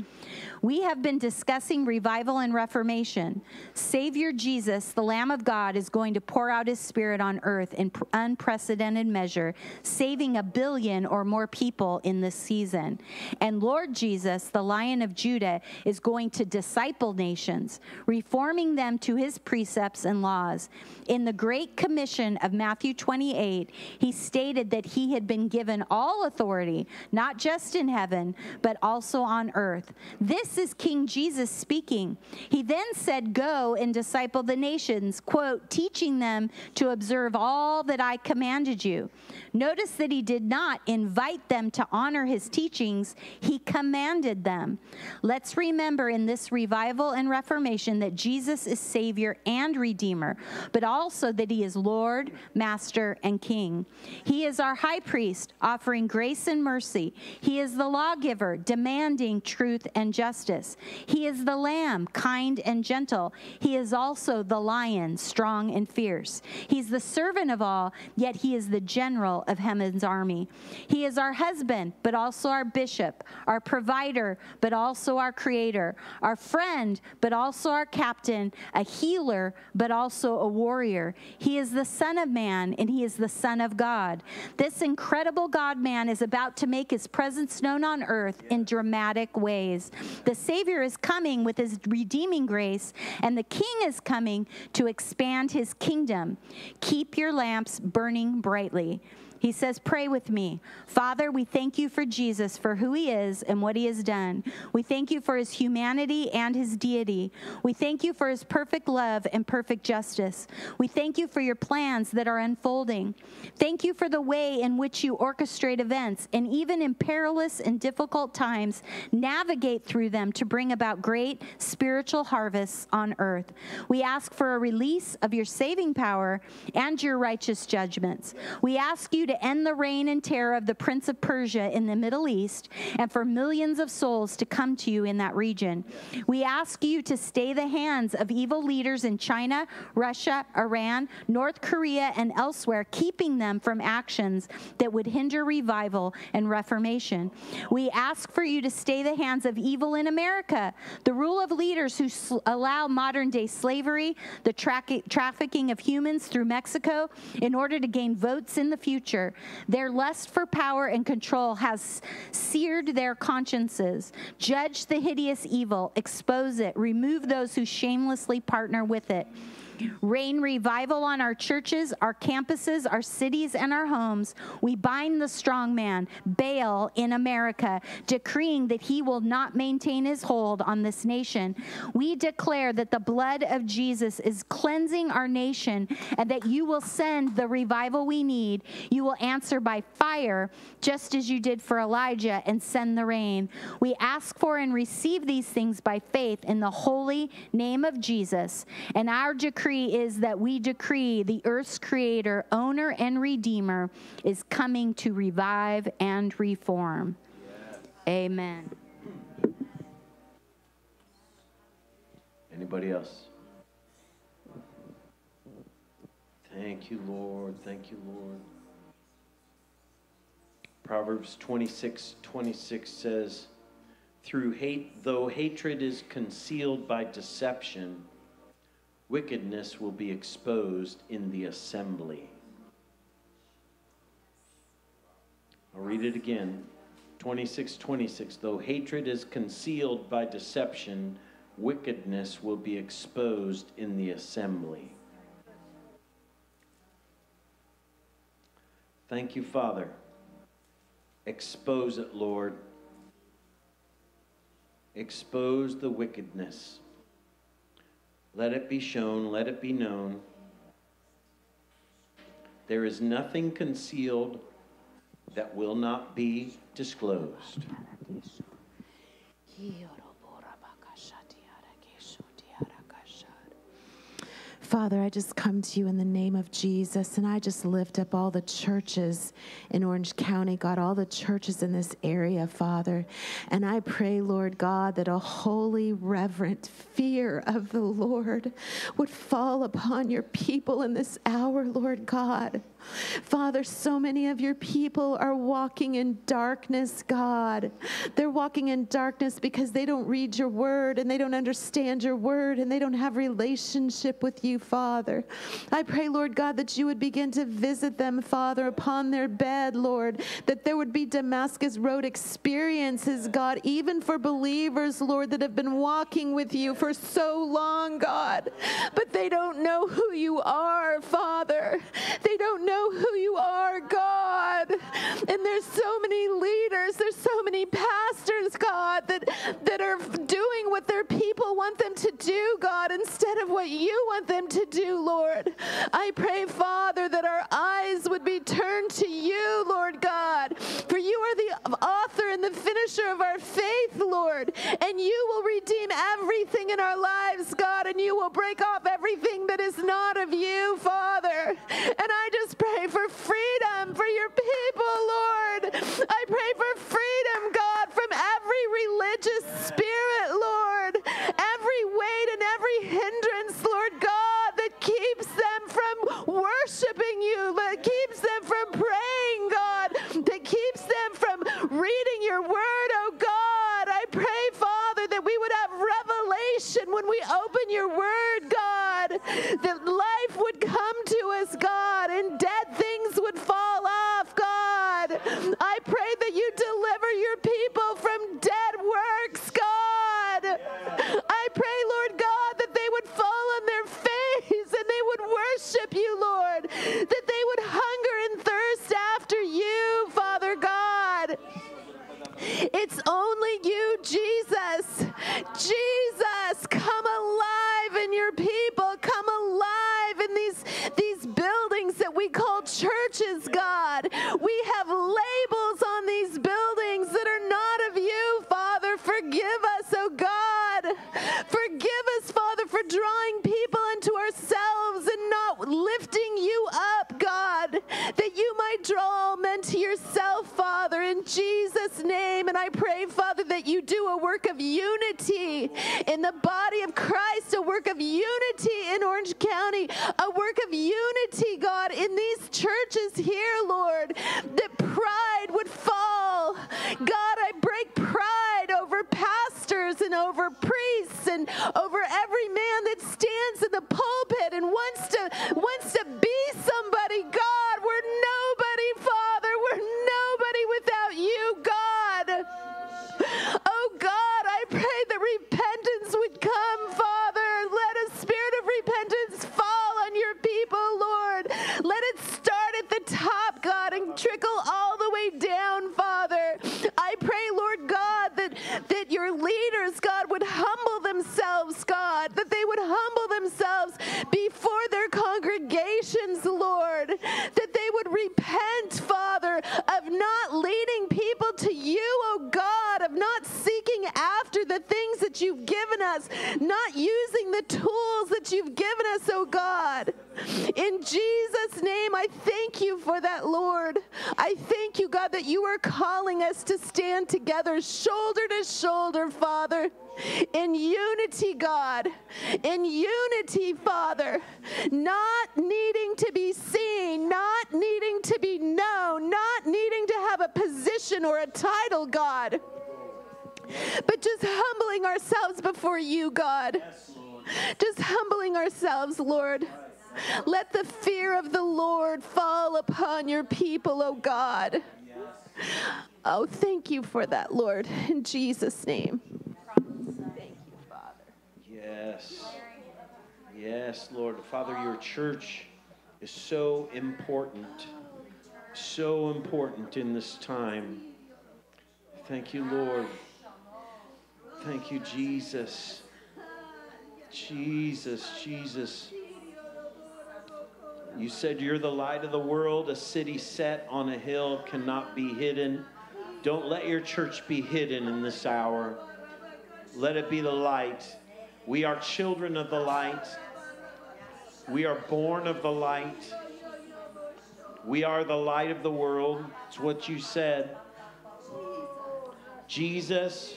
We have been discussing revival and reformation. Savior Jesus, the Lamb of God, is going to pour out his spirit on earth in pr- unprecedented measure, saving a billion or more people in this season. And Lord Jesus, the Lion of Judah, is going to disciple nations, reforming them to his precepts and laws. In the Great Commission of Matthew 28, he stated that he had been given all authority, not just in heaven, but also on earth. This is King Jesus speaking. He then said, Go and disciple the nations, quote, teaching them to observe all that I commanded you. Notice that he did not invite them to honor his teachings, he commanded them. Let's remember in this revival and reformation that Jesus is Savior and Redeemer, but also that he is Lord, Master, and King. He is our high priest, offering grace and mercy. He is the lawgiver, demanding truth and justice. He is the lamb, kind and gentle. He is also the lion, strong and fierce. He's the servant of all, yet he is the general of heaven's army. He is our husband, but also our bishop, our provider, but also our creator, our friend, but also our captain, a healer, but also a warrior. He is the Son of Man, and he is the Son of God. This incredible God man is about to make his presence known on earth in dramatic ways. The Savior is coming with his redeeming grace, and the King is coming to expand his kingdom. Keep your lamps burning brightly. He says, Pray with me. Father, we thank you for Jesus, for who he is and what he has done. We thank you for his humanity and his deity. We thank you for his perfect love and perfect justice. We thank you for your plans that are unfolding. Thank you for the way in which you orchestrate events and even in perilous and difficult times, navigate through them to bring about great spiritual harvests on earth. We ask for a release of your saving power and your righteous judgments. We ask you to end the reign and terror of the Prince of Persia in the Middle East and for millions of souls to come to you in that region. We ask you to stay the hands of evil leaders in China, Russia, Iran, North Korea, and elsewhere, keeping them from actions that would hinder revival and reformation. We ask for you to stay the hands of evil in America, the rule of leaders who sl- allow modern day slavery, the tra- trafficking of humans through Mexico in order to gain votes in the future. Their lust for power and control has seared their consciences. Judge the hideous evil, expose it, remove those who shamelessly partner with it. Rain revival on our churches, our campuses, our cities, and our homes. We bind the strong man, Baal, in America, decreeing that he will not maintain his hold on this nation. We declare that the blood of Jesus is cleansing our nation and that you will send the revival we need. You will answer by fire, just as you did for Elijah, and send the rain. We ask for and receive these things by faith in the holy name of Jesus. And our decree is that we decree the earth's creator, owner, and redeemer is coming to revive and reform. Amen. Anybody else? Thank you, Lord. Thank you, Lord. Proverbs 26 26 says, Through hate, though hatred is concealed by deception, wickedness will be exposed in the assembly. I'll read it again. 26 26. Though hatred is concealed by deception, wickedness will be exposed in the assembly. Thank you, Father. Expose it, Lord. Expose the wickedness. Let it be shown, let it be known. There is nothing concealed that will not be disclosed. Father, I just come to you in the name of Jesus and I just lift up all the churches in Orange County, God, all the churches in this area, Father. And I pray, Lord God, that a holy, reverent fear of the Lord would fall upon your people in this hour, Lord God. Father, so many of your people are walking in darkness, God. They're walking in darkness because they don't read your word and they don't understand your word and they don't have relationship with you, Father. I pray, Lord God, that you would begin to visit them, Father, upon their bed, Lord, that there would be Damascus Road experiences, God, even for believers, Lord, that have been walking with you for so long, God, but they don't know who you are, Father. They don't know know who you are, God. And there's so many leaders, there's so many pastors, God, that, that are doing what their people want them to do, God, instead of what you want them to do, Lord. I pray, Father, that our eyes would be turned to you, Lord God. For you are the author and the finisher of our faith, Lord. And you will redeem everything in our lives, God, and you will break off everything that is not of you, Father. And I just pray for freedom for your people, Lord. I pray for freedom, God, from every religious spirit, Lord, every weight and every hindrance, Lord God, that keeps them from worshiping you, that keeps them from praying, God, that keeps them from reading your word, oh God. I pray, Father, that we would have revelation when we open your word, God, that life would come to us, God, and dead things would fall off, God. I pray that you deliver your people from dead works, God. I pray, Lord God, that they would fall on their face and they would worship you, Lord, that they would hunger and thirst after you, Father God. It's only you, Jesus. Jesus, come alive in your people. Come alive in these, these buildings that we call churches, God. We have labels on these buildings that are not of you, Father. Forgive us, oh God. Forgive us, Drawing people into ourselves and not lifting you up, God, that you might draw all men to yourself, Father, in Jesus' name. And I pray, Father, that you do a work of unity in the body of Christ, a work of unity in Orange County, a work of unity, God, in these churches here, Lord, that pride would fall. God, I break pride over pastors and over priests and over every man that stands in the pulpit and wants to wants to be somebody. God, we're nobody, Father. We're nobody without you, God. Oh God, I pray that repentance would come, Father. Let a spirit of repentance fall on your people, Lord. Let it start at the top, God, and trickle all the way down, Father. I pray, Lord God, that, that your leaders, God, would humble themselves, God, that they would humble themselves before their congregations, Lord, that they would repent, Father, of not leading people to you, oh God, of not seeking after the things that you've given us, not using the tools that you've given us, oh God. In Jesus' name, I thank you for that, Lord. I thank you, God, that you are calling us to stand together, shoulder to shoulder, Father. In unity, God. In unity, Father. Not needing to be seen, not needing to be known, not needing to have a position or a title, God. But just humbling ourselves before you, God. Just humbling ourselves, Lord. Let the fear of the Lord fall upon your people, oh God. Oh, thank you for that, Lord, in Jesus' name. Yes. Yes, Lord. Father, your church is so important. So important in this time. Thank you, Lord. Thank you, Jesus. Jesus, Jesus. You said you're the light of the world. A city set on a hill cannot be hidden. Don't let your church be hidden in this hour. Let it be the light. We are children of the light. We are born of the light. We are the light of the world. It's what you said. Jesus,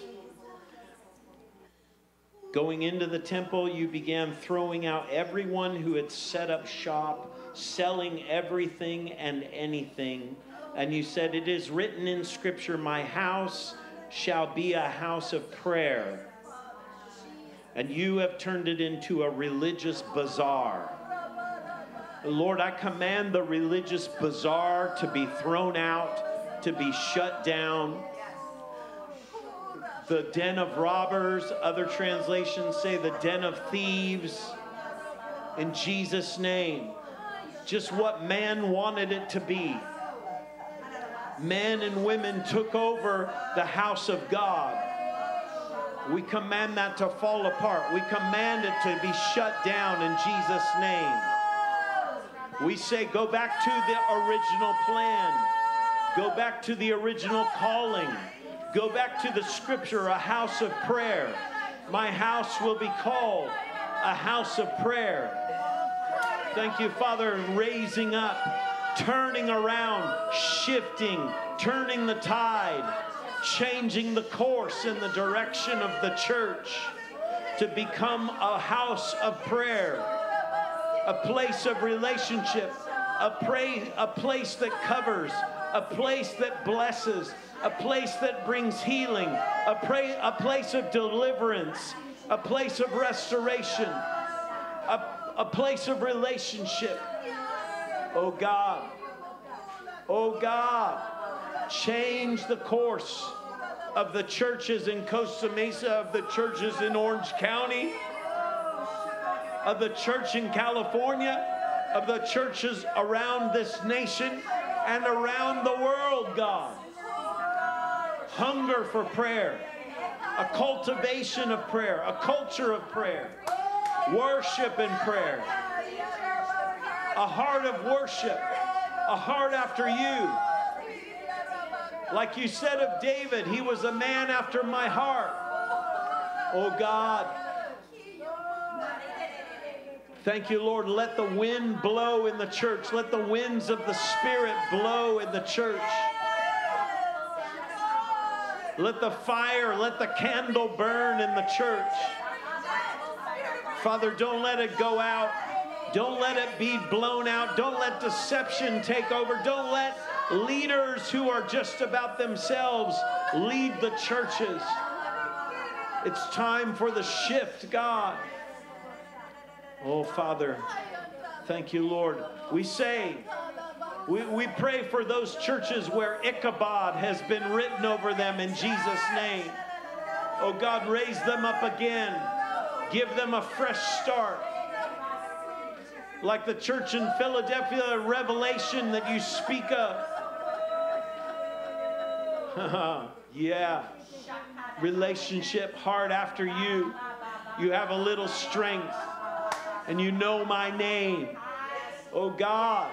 going into the temple, you began throwing out everyone who had set up shop, selling everything and anything. And you said, It is written in Scripture, My house shall be a house of prayer. And you have turned it into a religious bazaar. Lord, I command the religious bazaar to be thrown out, to be shut down. The den of robbers, other translations say the den of thieves. In Jesus' name. Just what man wanted it to be. Men and women took over the house of God. We command that to fall apart. We command it to be shut down in Jesus' name. We say, go back to the original plan. Go back to the original calling. Go back to the scripture, a house of prayer. My house will be called a house of prayer. Thank you, Father, raising up, turning around, shifting, turning the tide, changing the course in the direction of the church to become a house of prayer a place of relationship, a, pray, a place that covers, a place that blesses, a place that brings healing, a, pray, a place of deliverance, a place of restoration, a, a place of relationship. Oh God, oh God, change the course of the churches in Costa Mesa, of the churches in Orange County of the church in California, of the churches around this nation and around the world, God. Hunger for prayer, a cultivation of prayer, a culture of prayer, worship and prayer, a heart of worship, a heart after you. Like you said of David, he was a man after my heart. Oh God, Thank you, Lord. Let the wind blow in the church. Let the winds of the Spirit blow in the church. Let the fire, let the candle burn in the church. Father, don't let it go out. Don't let it be blown out. Don't let deception take over. Don't let leaders who are just about themselves lead the churches. It's time for the shift, God. Oh, Father, thank you, Lord. We say, we, we pray for those churches where Ichabod has been written over them in Jesus' name. Oh, God, raise them up again. Give them a fresh start. Like the church in Philadelphia, revelation that you speak of. yeah. Relationship, heart after you. You have a little strength and you know my name. Oh God.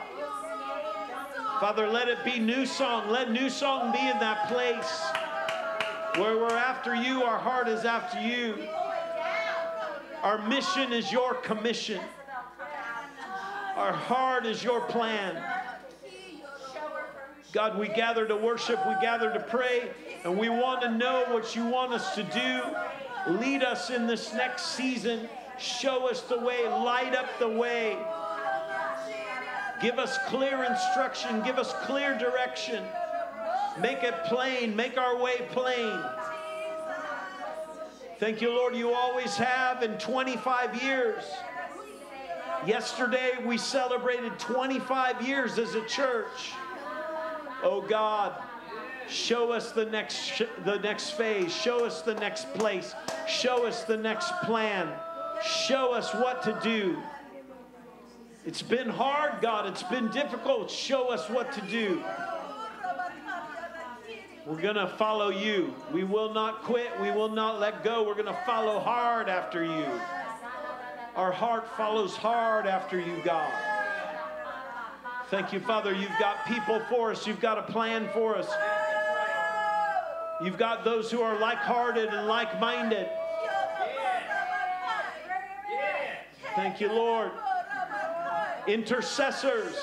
Father, let it be new song. Let new song be in that place where we're after you, our heart is after you. Our mission is your commission. Our heart is your plan. God, we gather to worship, we gather to pray, and we want to know what you want us to do. Lead us in this next season. Show us the way, light up the way. Give us clear instruction, give us clear direction. Make it plain, make our way plain. Thank you, Lord, you always have in 25 years. Yesterday we celebrated 25 years as a church. Oh God, show us the next the next phase, show us the next place, show us the next plan. Show us what to do. It's been hard, God. It's been difficult. Show us what to do. We're going to follow you. We will not quit. We will not let go. We're going to follow hard after you. Our heart follows hard after you, God. Thank you, Father. You've got people for us. You've got a plan for us. You've got those who are like hearted and like minded. Thank you, Lord. Intercessors.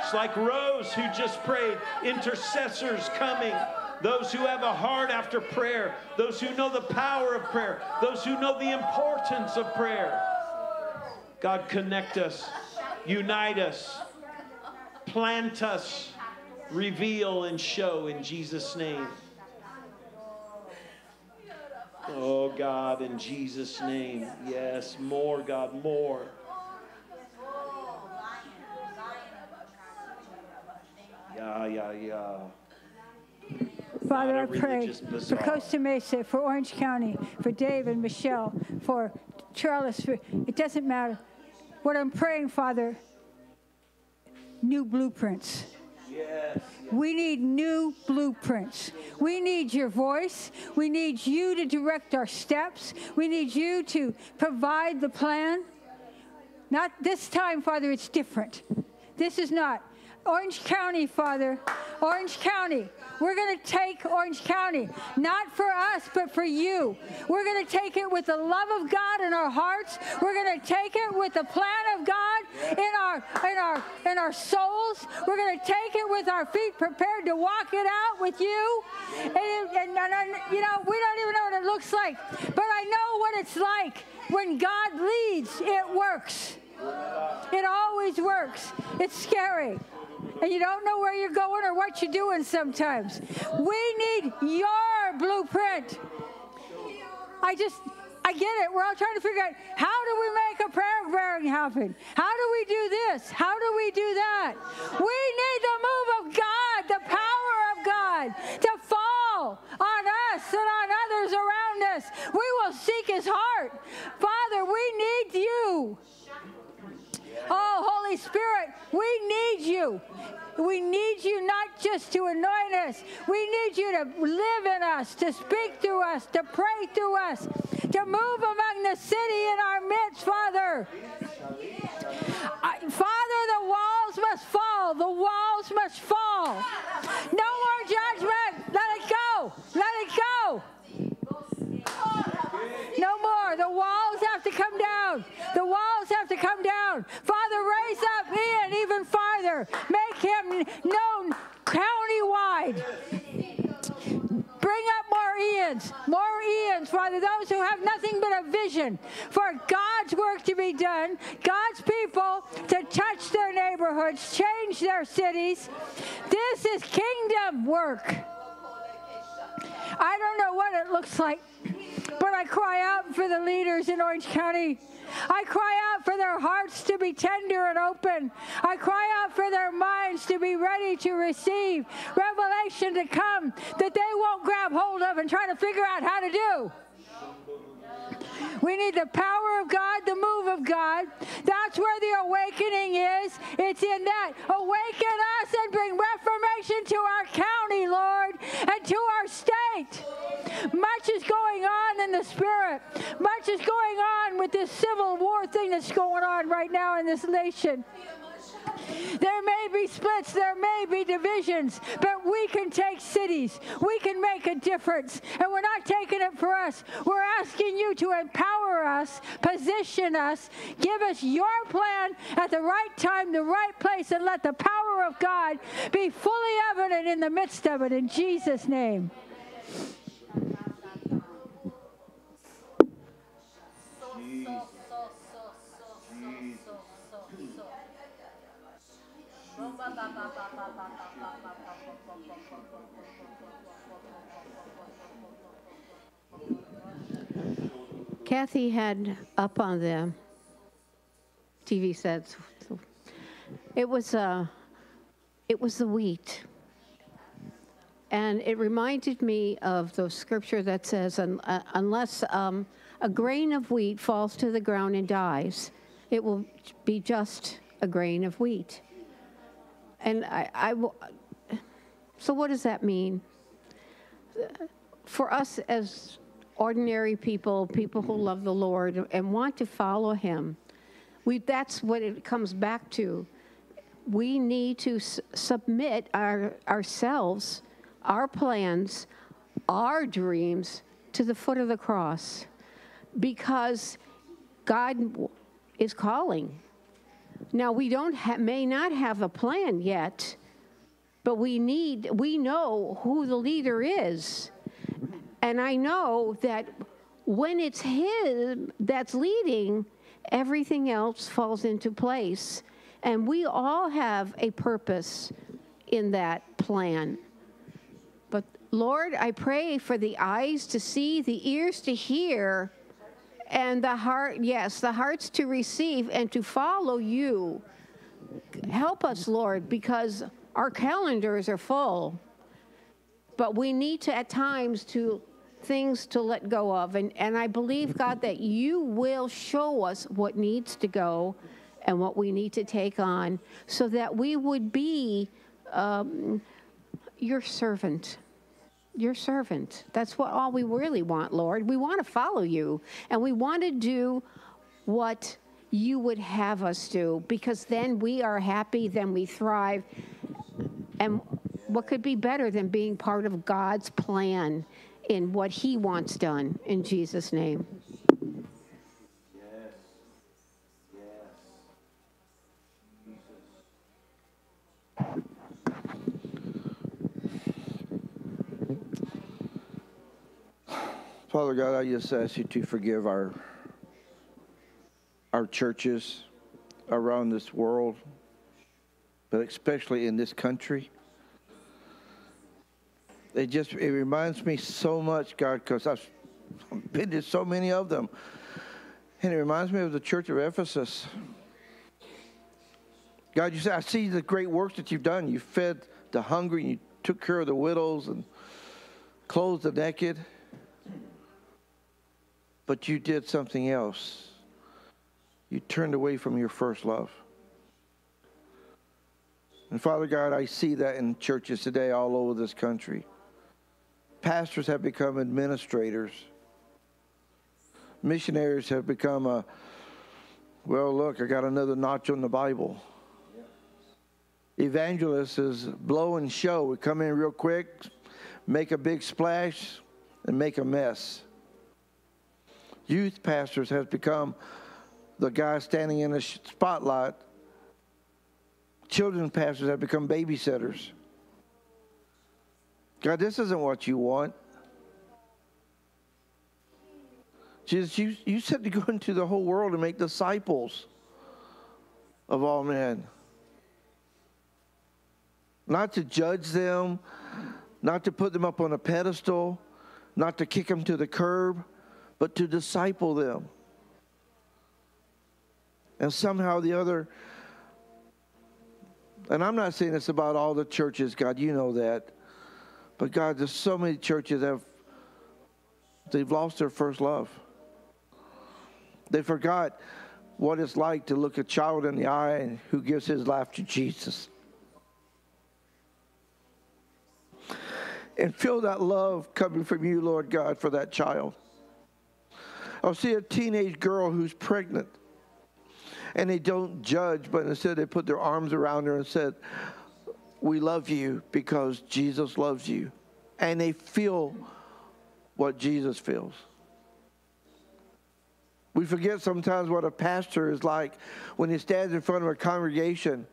It's like Rose who just prayed. Intercessors coming. Those who have a heart after prayer. Those who know the power of prayer. Those who know the importance of prayer. God, connect us, unite us, plant us, reveal and show in Jesus' name. Oh, God, in Jesus' name. Yes, more, God, more. Yeah, yeah, yeah. Father, I pray for. Costa Mesa, for Orange County, for Dave and Michelle, for Charles. For, it doesn't matter. What I'm praying, Father, new blueprints. Yes. We need new blueprints. We need your voice. We need you to direct our steps. We need you to provide the plan. Not this time, Father, it's different. This is not. Orange County, Father, Orange County. We're going to take Orange County, not for us, but for you. We're going to take it with the love of God in our hearts. We're going to take it with the plan of God in our in our in our souls. We're going to take it with our feet prepared to walk it out with you. And, and, and, and, you know, we don't even know what it looks like, but I know what it's like when God leads. It works. It always works. It's scary. And you don't know where you're going or what you're doing sometimes. We need your blueprint. I just, I get it. We're all trying to figure out how do we make a prayer bearing happen? How do we do this? How do we do that? We need the move of God, the power of God to fall on us and on others around us. We will seek his heart. Father, we need you. Oh, Holy Spirit, we need you. We need you not just to anoint us, we need you to live in us, to speak through us, to pray through us, to move among the city in our midst, Father. Father, the walls must fall. The walls must fall. No more judgment. Let it go. Let it go. No more. The walls have to come down. The walls have to come down. Father, raise up Ian even farther. Make him known countywide. Bring up more Ians, more Ians, Father, those who have nothing but a vision for God's work to be done, God's people to touch their neighborhoods, change their cities. This is kingdom work. I don't know what it looks like, but I cry out for the leaders in Orange County. I cry out for their hearts to be tender and open. I cry out for their minds to be ready to receive revelation to come that they won't grab hold of and try to figure out how to do. We need the power of God, the move of God. That's where the awakening is. It's in that. Awaken us and bring reformation to our county, Lord, and to our state. Much is going on in the spirit. Much is going on with this civil war thing that's going on right now in this nation. There may be splits, there may be divisions, but we can take cities. We can make a difference. And we're not taking it for us. We're asking you to empower us, position us, give us your plan at the right time, the right place, and let the power of God be fully evident in the midst of it in Jesus' name. Kathy had up on the TV sets. It was uh, it was the wheat, and it reminded me of the scripture that says, "Un- uh, "Unless um, a grain of wheat falls to the ground and dies, it will be just a grain of wheat." And I, so what does that mean? for us as ordinary people, people who love the Lord and want to follow Him, we, that's what it comes back to. We need to submit our, ourselves, our plans, our dreams to the foot of the cross because God is calling. Now, we don't ha- may not have a plan yet, but we need, we know who the leader is. And I know that when it's him that's leading, everything else falls into place. And we all have a purpose in that plan. But Lord, I pray for the eyes to see, the ears to hear, and the heart, yes, the hearts to receive and to follow you. Help us, Lord, because our calendars are full. But we need to, at times, to things to let go of. And, and I believe, God, that you will show us what needs to go and what we need to take on so that we would be um, your servant. Your servant. That's what all we really want, Lord. We want to follow you and we want to do what you would have us do because then we are happy, then we thrive. And what could be better than being part of God's plan in what He wants done in Jesus' name? Father God, I just ask you to forgive our our churches around this world, but especially in this country. It just it reminds me so much, God, because I've been to so many of them, and it reminds me of the Church of Ephesus. God, you said, I see the great works that you've done. You fed the hungry, you took care of the widows, and clothed the naked but you did something else. You turned away from your first love. And Father God, I see that in churches today all over this country. Pastors have become administrators. Missionaries have become a, well, look, I got another notch on the Bible. Evangelists is blow and show. We come in real quick, make a big splash, and make a mess youth pastors has become the guy standing in the spotlight. Children's pastors have become babysitters. God, this isn't what you want. Jesus, you, you said to go into the whole world and make disciples of all men. Not to judge them, not to put them up on a pedestal, not to kick them to the curb, but to disciple them. And somehow the other, and I'm not saying this about all the churches, God, you know that. But God, there's so many churches that have they've lost their first love. They forgot what it's like to look a child in the eye and who gives his life to Jesus. And feel that love coming from you, Lord God, for that child. I'll see a teenage girl who's pregnant and they don't judge, but instead they put their arms around her and said, We love you because Jesus loves you. And they feel what Jesus feels. We forget sometimes what a pastor is like when he stands in front of a congregation.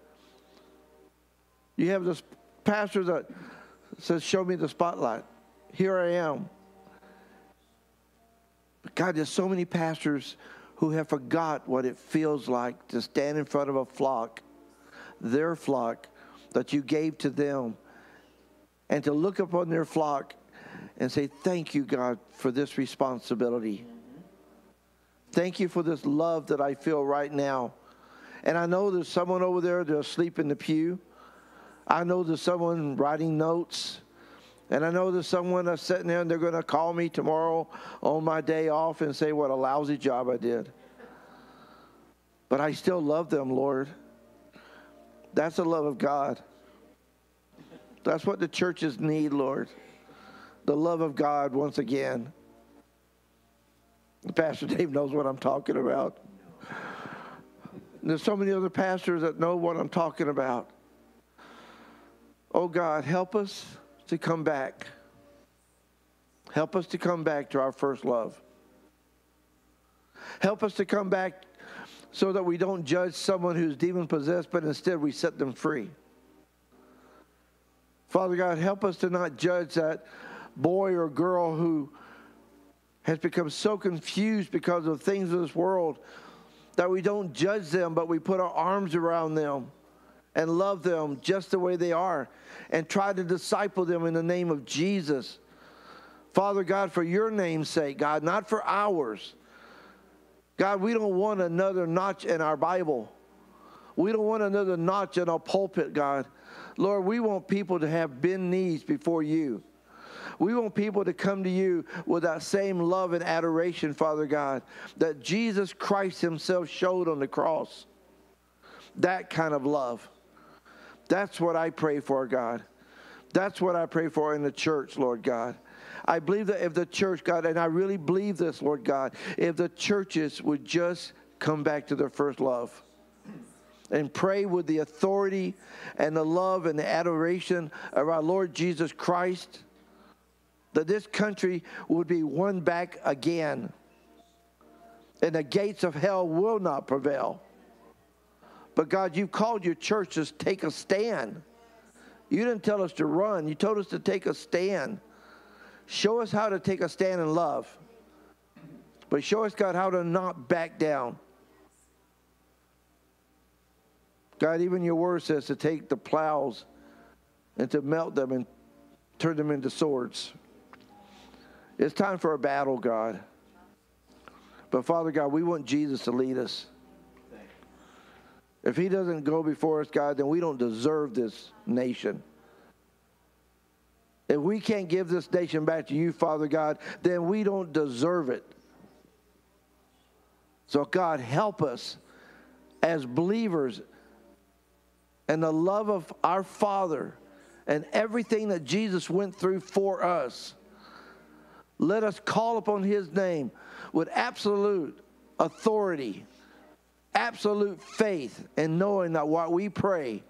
You have this pastor that says, Show me the spotlight. Here I am. God, there's so many pastors who have forgot what it feels like to stand in front of a flock, their flock that you gave to them, and to look upon their flock and say, Thank you, God, for this responsibility. Thank you for this love that I feel right now. And I know there's someone over there that's asleep in the pew. I know there's someone writing notes. And I know there's someone that's sitting there and they're going to call me tomorrow on my day off and say what a lousy job I did. But I still love them, Lord. That's the love of God. That's what the churches need, Lord. The love of God once again. Pastor Dave knows what I'm talking about. There's so many other pastors that know what I'm talking about. Oh God, help us to come back. Help us to come back to our first love. Help us to come back so that we don't judge someone who's demon possessed, but instead we set them free. Father God, help us to not judge that boy or girl who has become so confused because of things of this world that we don't judge them, but we put our arms around them and love them just the way they are and try to disciple them in the name of Jesus. Father God, for your name's sake, God, not for ours. God, we don't want another notch in our Bible. We don't want another notch in our pulpit, God. Lord, we want people to have bend knees before you. We want people to come to you with that same love and adoration, Father God, that Jesus Christ Himself showed on the cross. That kind of love. That's what I pray for, God. That's what I pray for in the church, Lord God. I believe that if the church, God, and I really believe this, Lord God, if the churches would just come back to their first love and pray with the authority and the love and the adoration of our Lord Jesus Christ, that this country would be won back again. And the gates of hell will not prevail. But God, you've called your church to take a stand. You didn't tell us to run, you told us to take a stand. Show us how to take a stand in love. But show us, God, how to not back down. God, even your word says to take the plows and to melt them and turn them into swords. It's time for a battle, God. But Father God, we want Jesus to lead us. If he doesn't go before us, God, then we don't deserve this nation. If we can't give this nation back to you, Father God, then we don't deserve it. So, God, help us as believers and the love of our Father and everything that Jesus went through for us. Let us call upon his name with absolute authority absolute faith and knowing that what we pray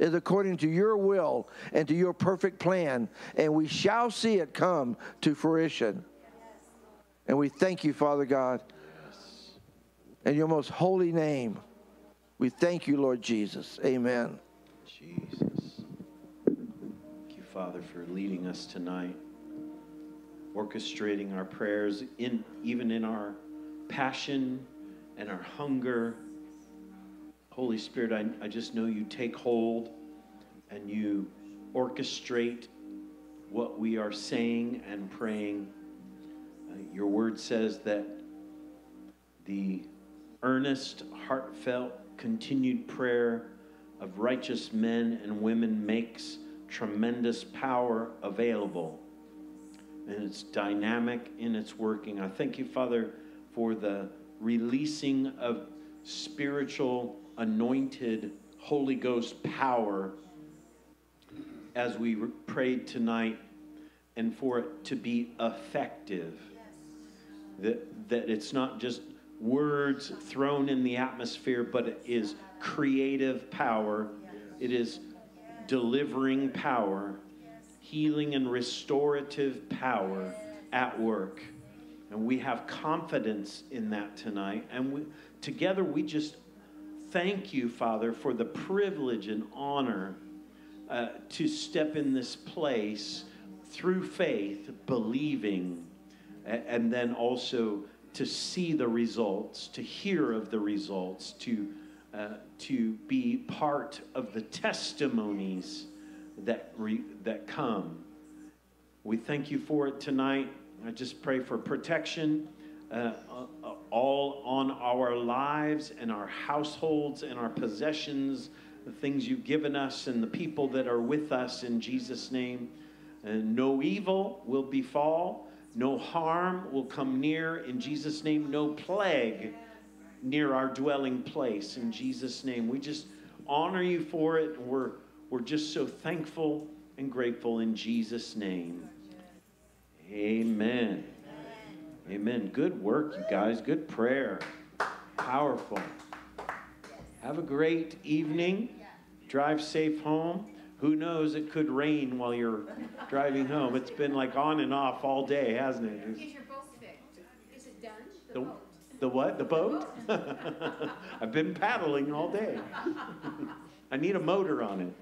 is according to your will and to your perfect plan, and we shall see it come to fruition. And we thank you, Father God, in your most holy name. We thank you, Lord Jesus. Amen. Jesus. Thank you, Father, for leading us tonight, orchestrating our prayers in even in our passion and our hunger. Holy Spirit, I, I just know you take hold and you orchestrate what we are saying and praying. Uh, your word says that the earnest, heartfelt, continued prayer of righteous men and women makes tremendous power available. And it's dynamic in its working. I thank you, Father, for the releasing of spiritual, anointed, Holy Ghost power as we prayed tonight, and for it to be effective. That, that it's not just words thrown in the atmosphere, but it is creative power, it is delivering power, healing and restorative power at work. And we have confidence in that tonight. And we, together we just thank you, Father, for the privilege and honor uh, to step in this place through faith, believing, and then also to see the results, to hear of the results, to, uh, to be part of the testimonies that, re- that come. We thank you for it tonight. I just pray for protection uh, uh, all on our lives and our households and our possessions, the things you've given us and the people that are with us in Jesus' name. And no evil will befall, no harm will come near in Jesus' name, no plague near our dwelling place in Jesus' name. We just honor you for it. And We're, we're just so thankful and grateful in Jesus' name. Amen. Amen. Good work, you guys. Good prayer. Powerful. Have a great evening. Drive safe home. Who knows? It could rain while you're driving home. It's been like on and off all day, hasn't it? Is your boat fixed? Is it done? The The- boat? The what? The boat? I've been paddling all day. I need a motor on it.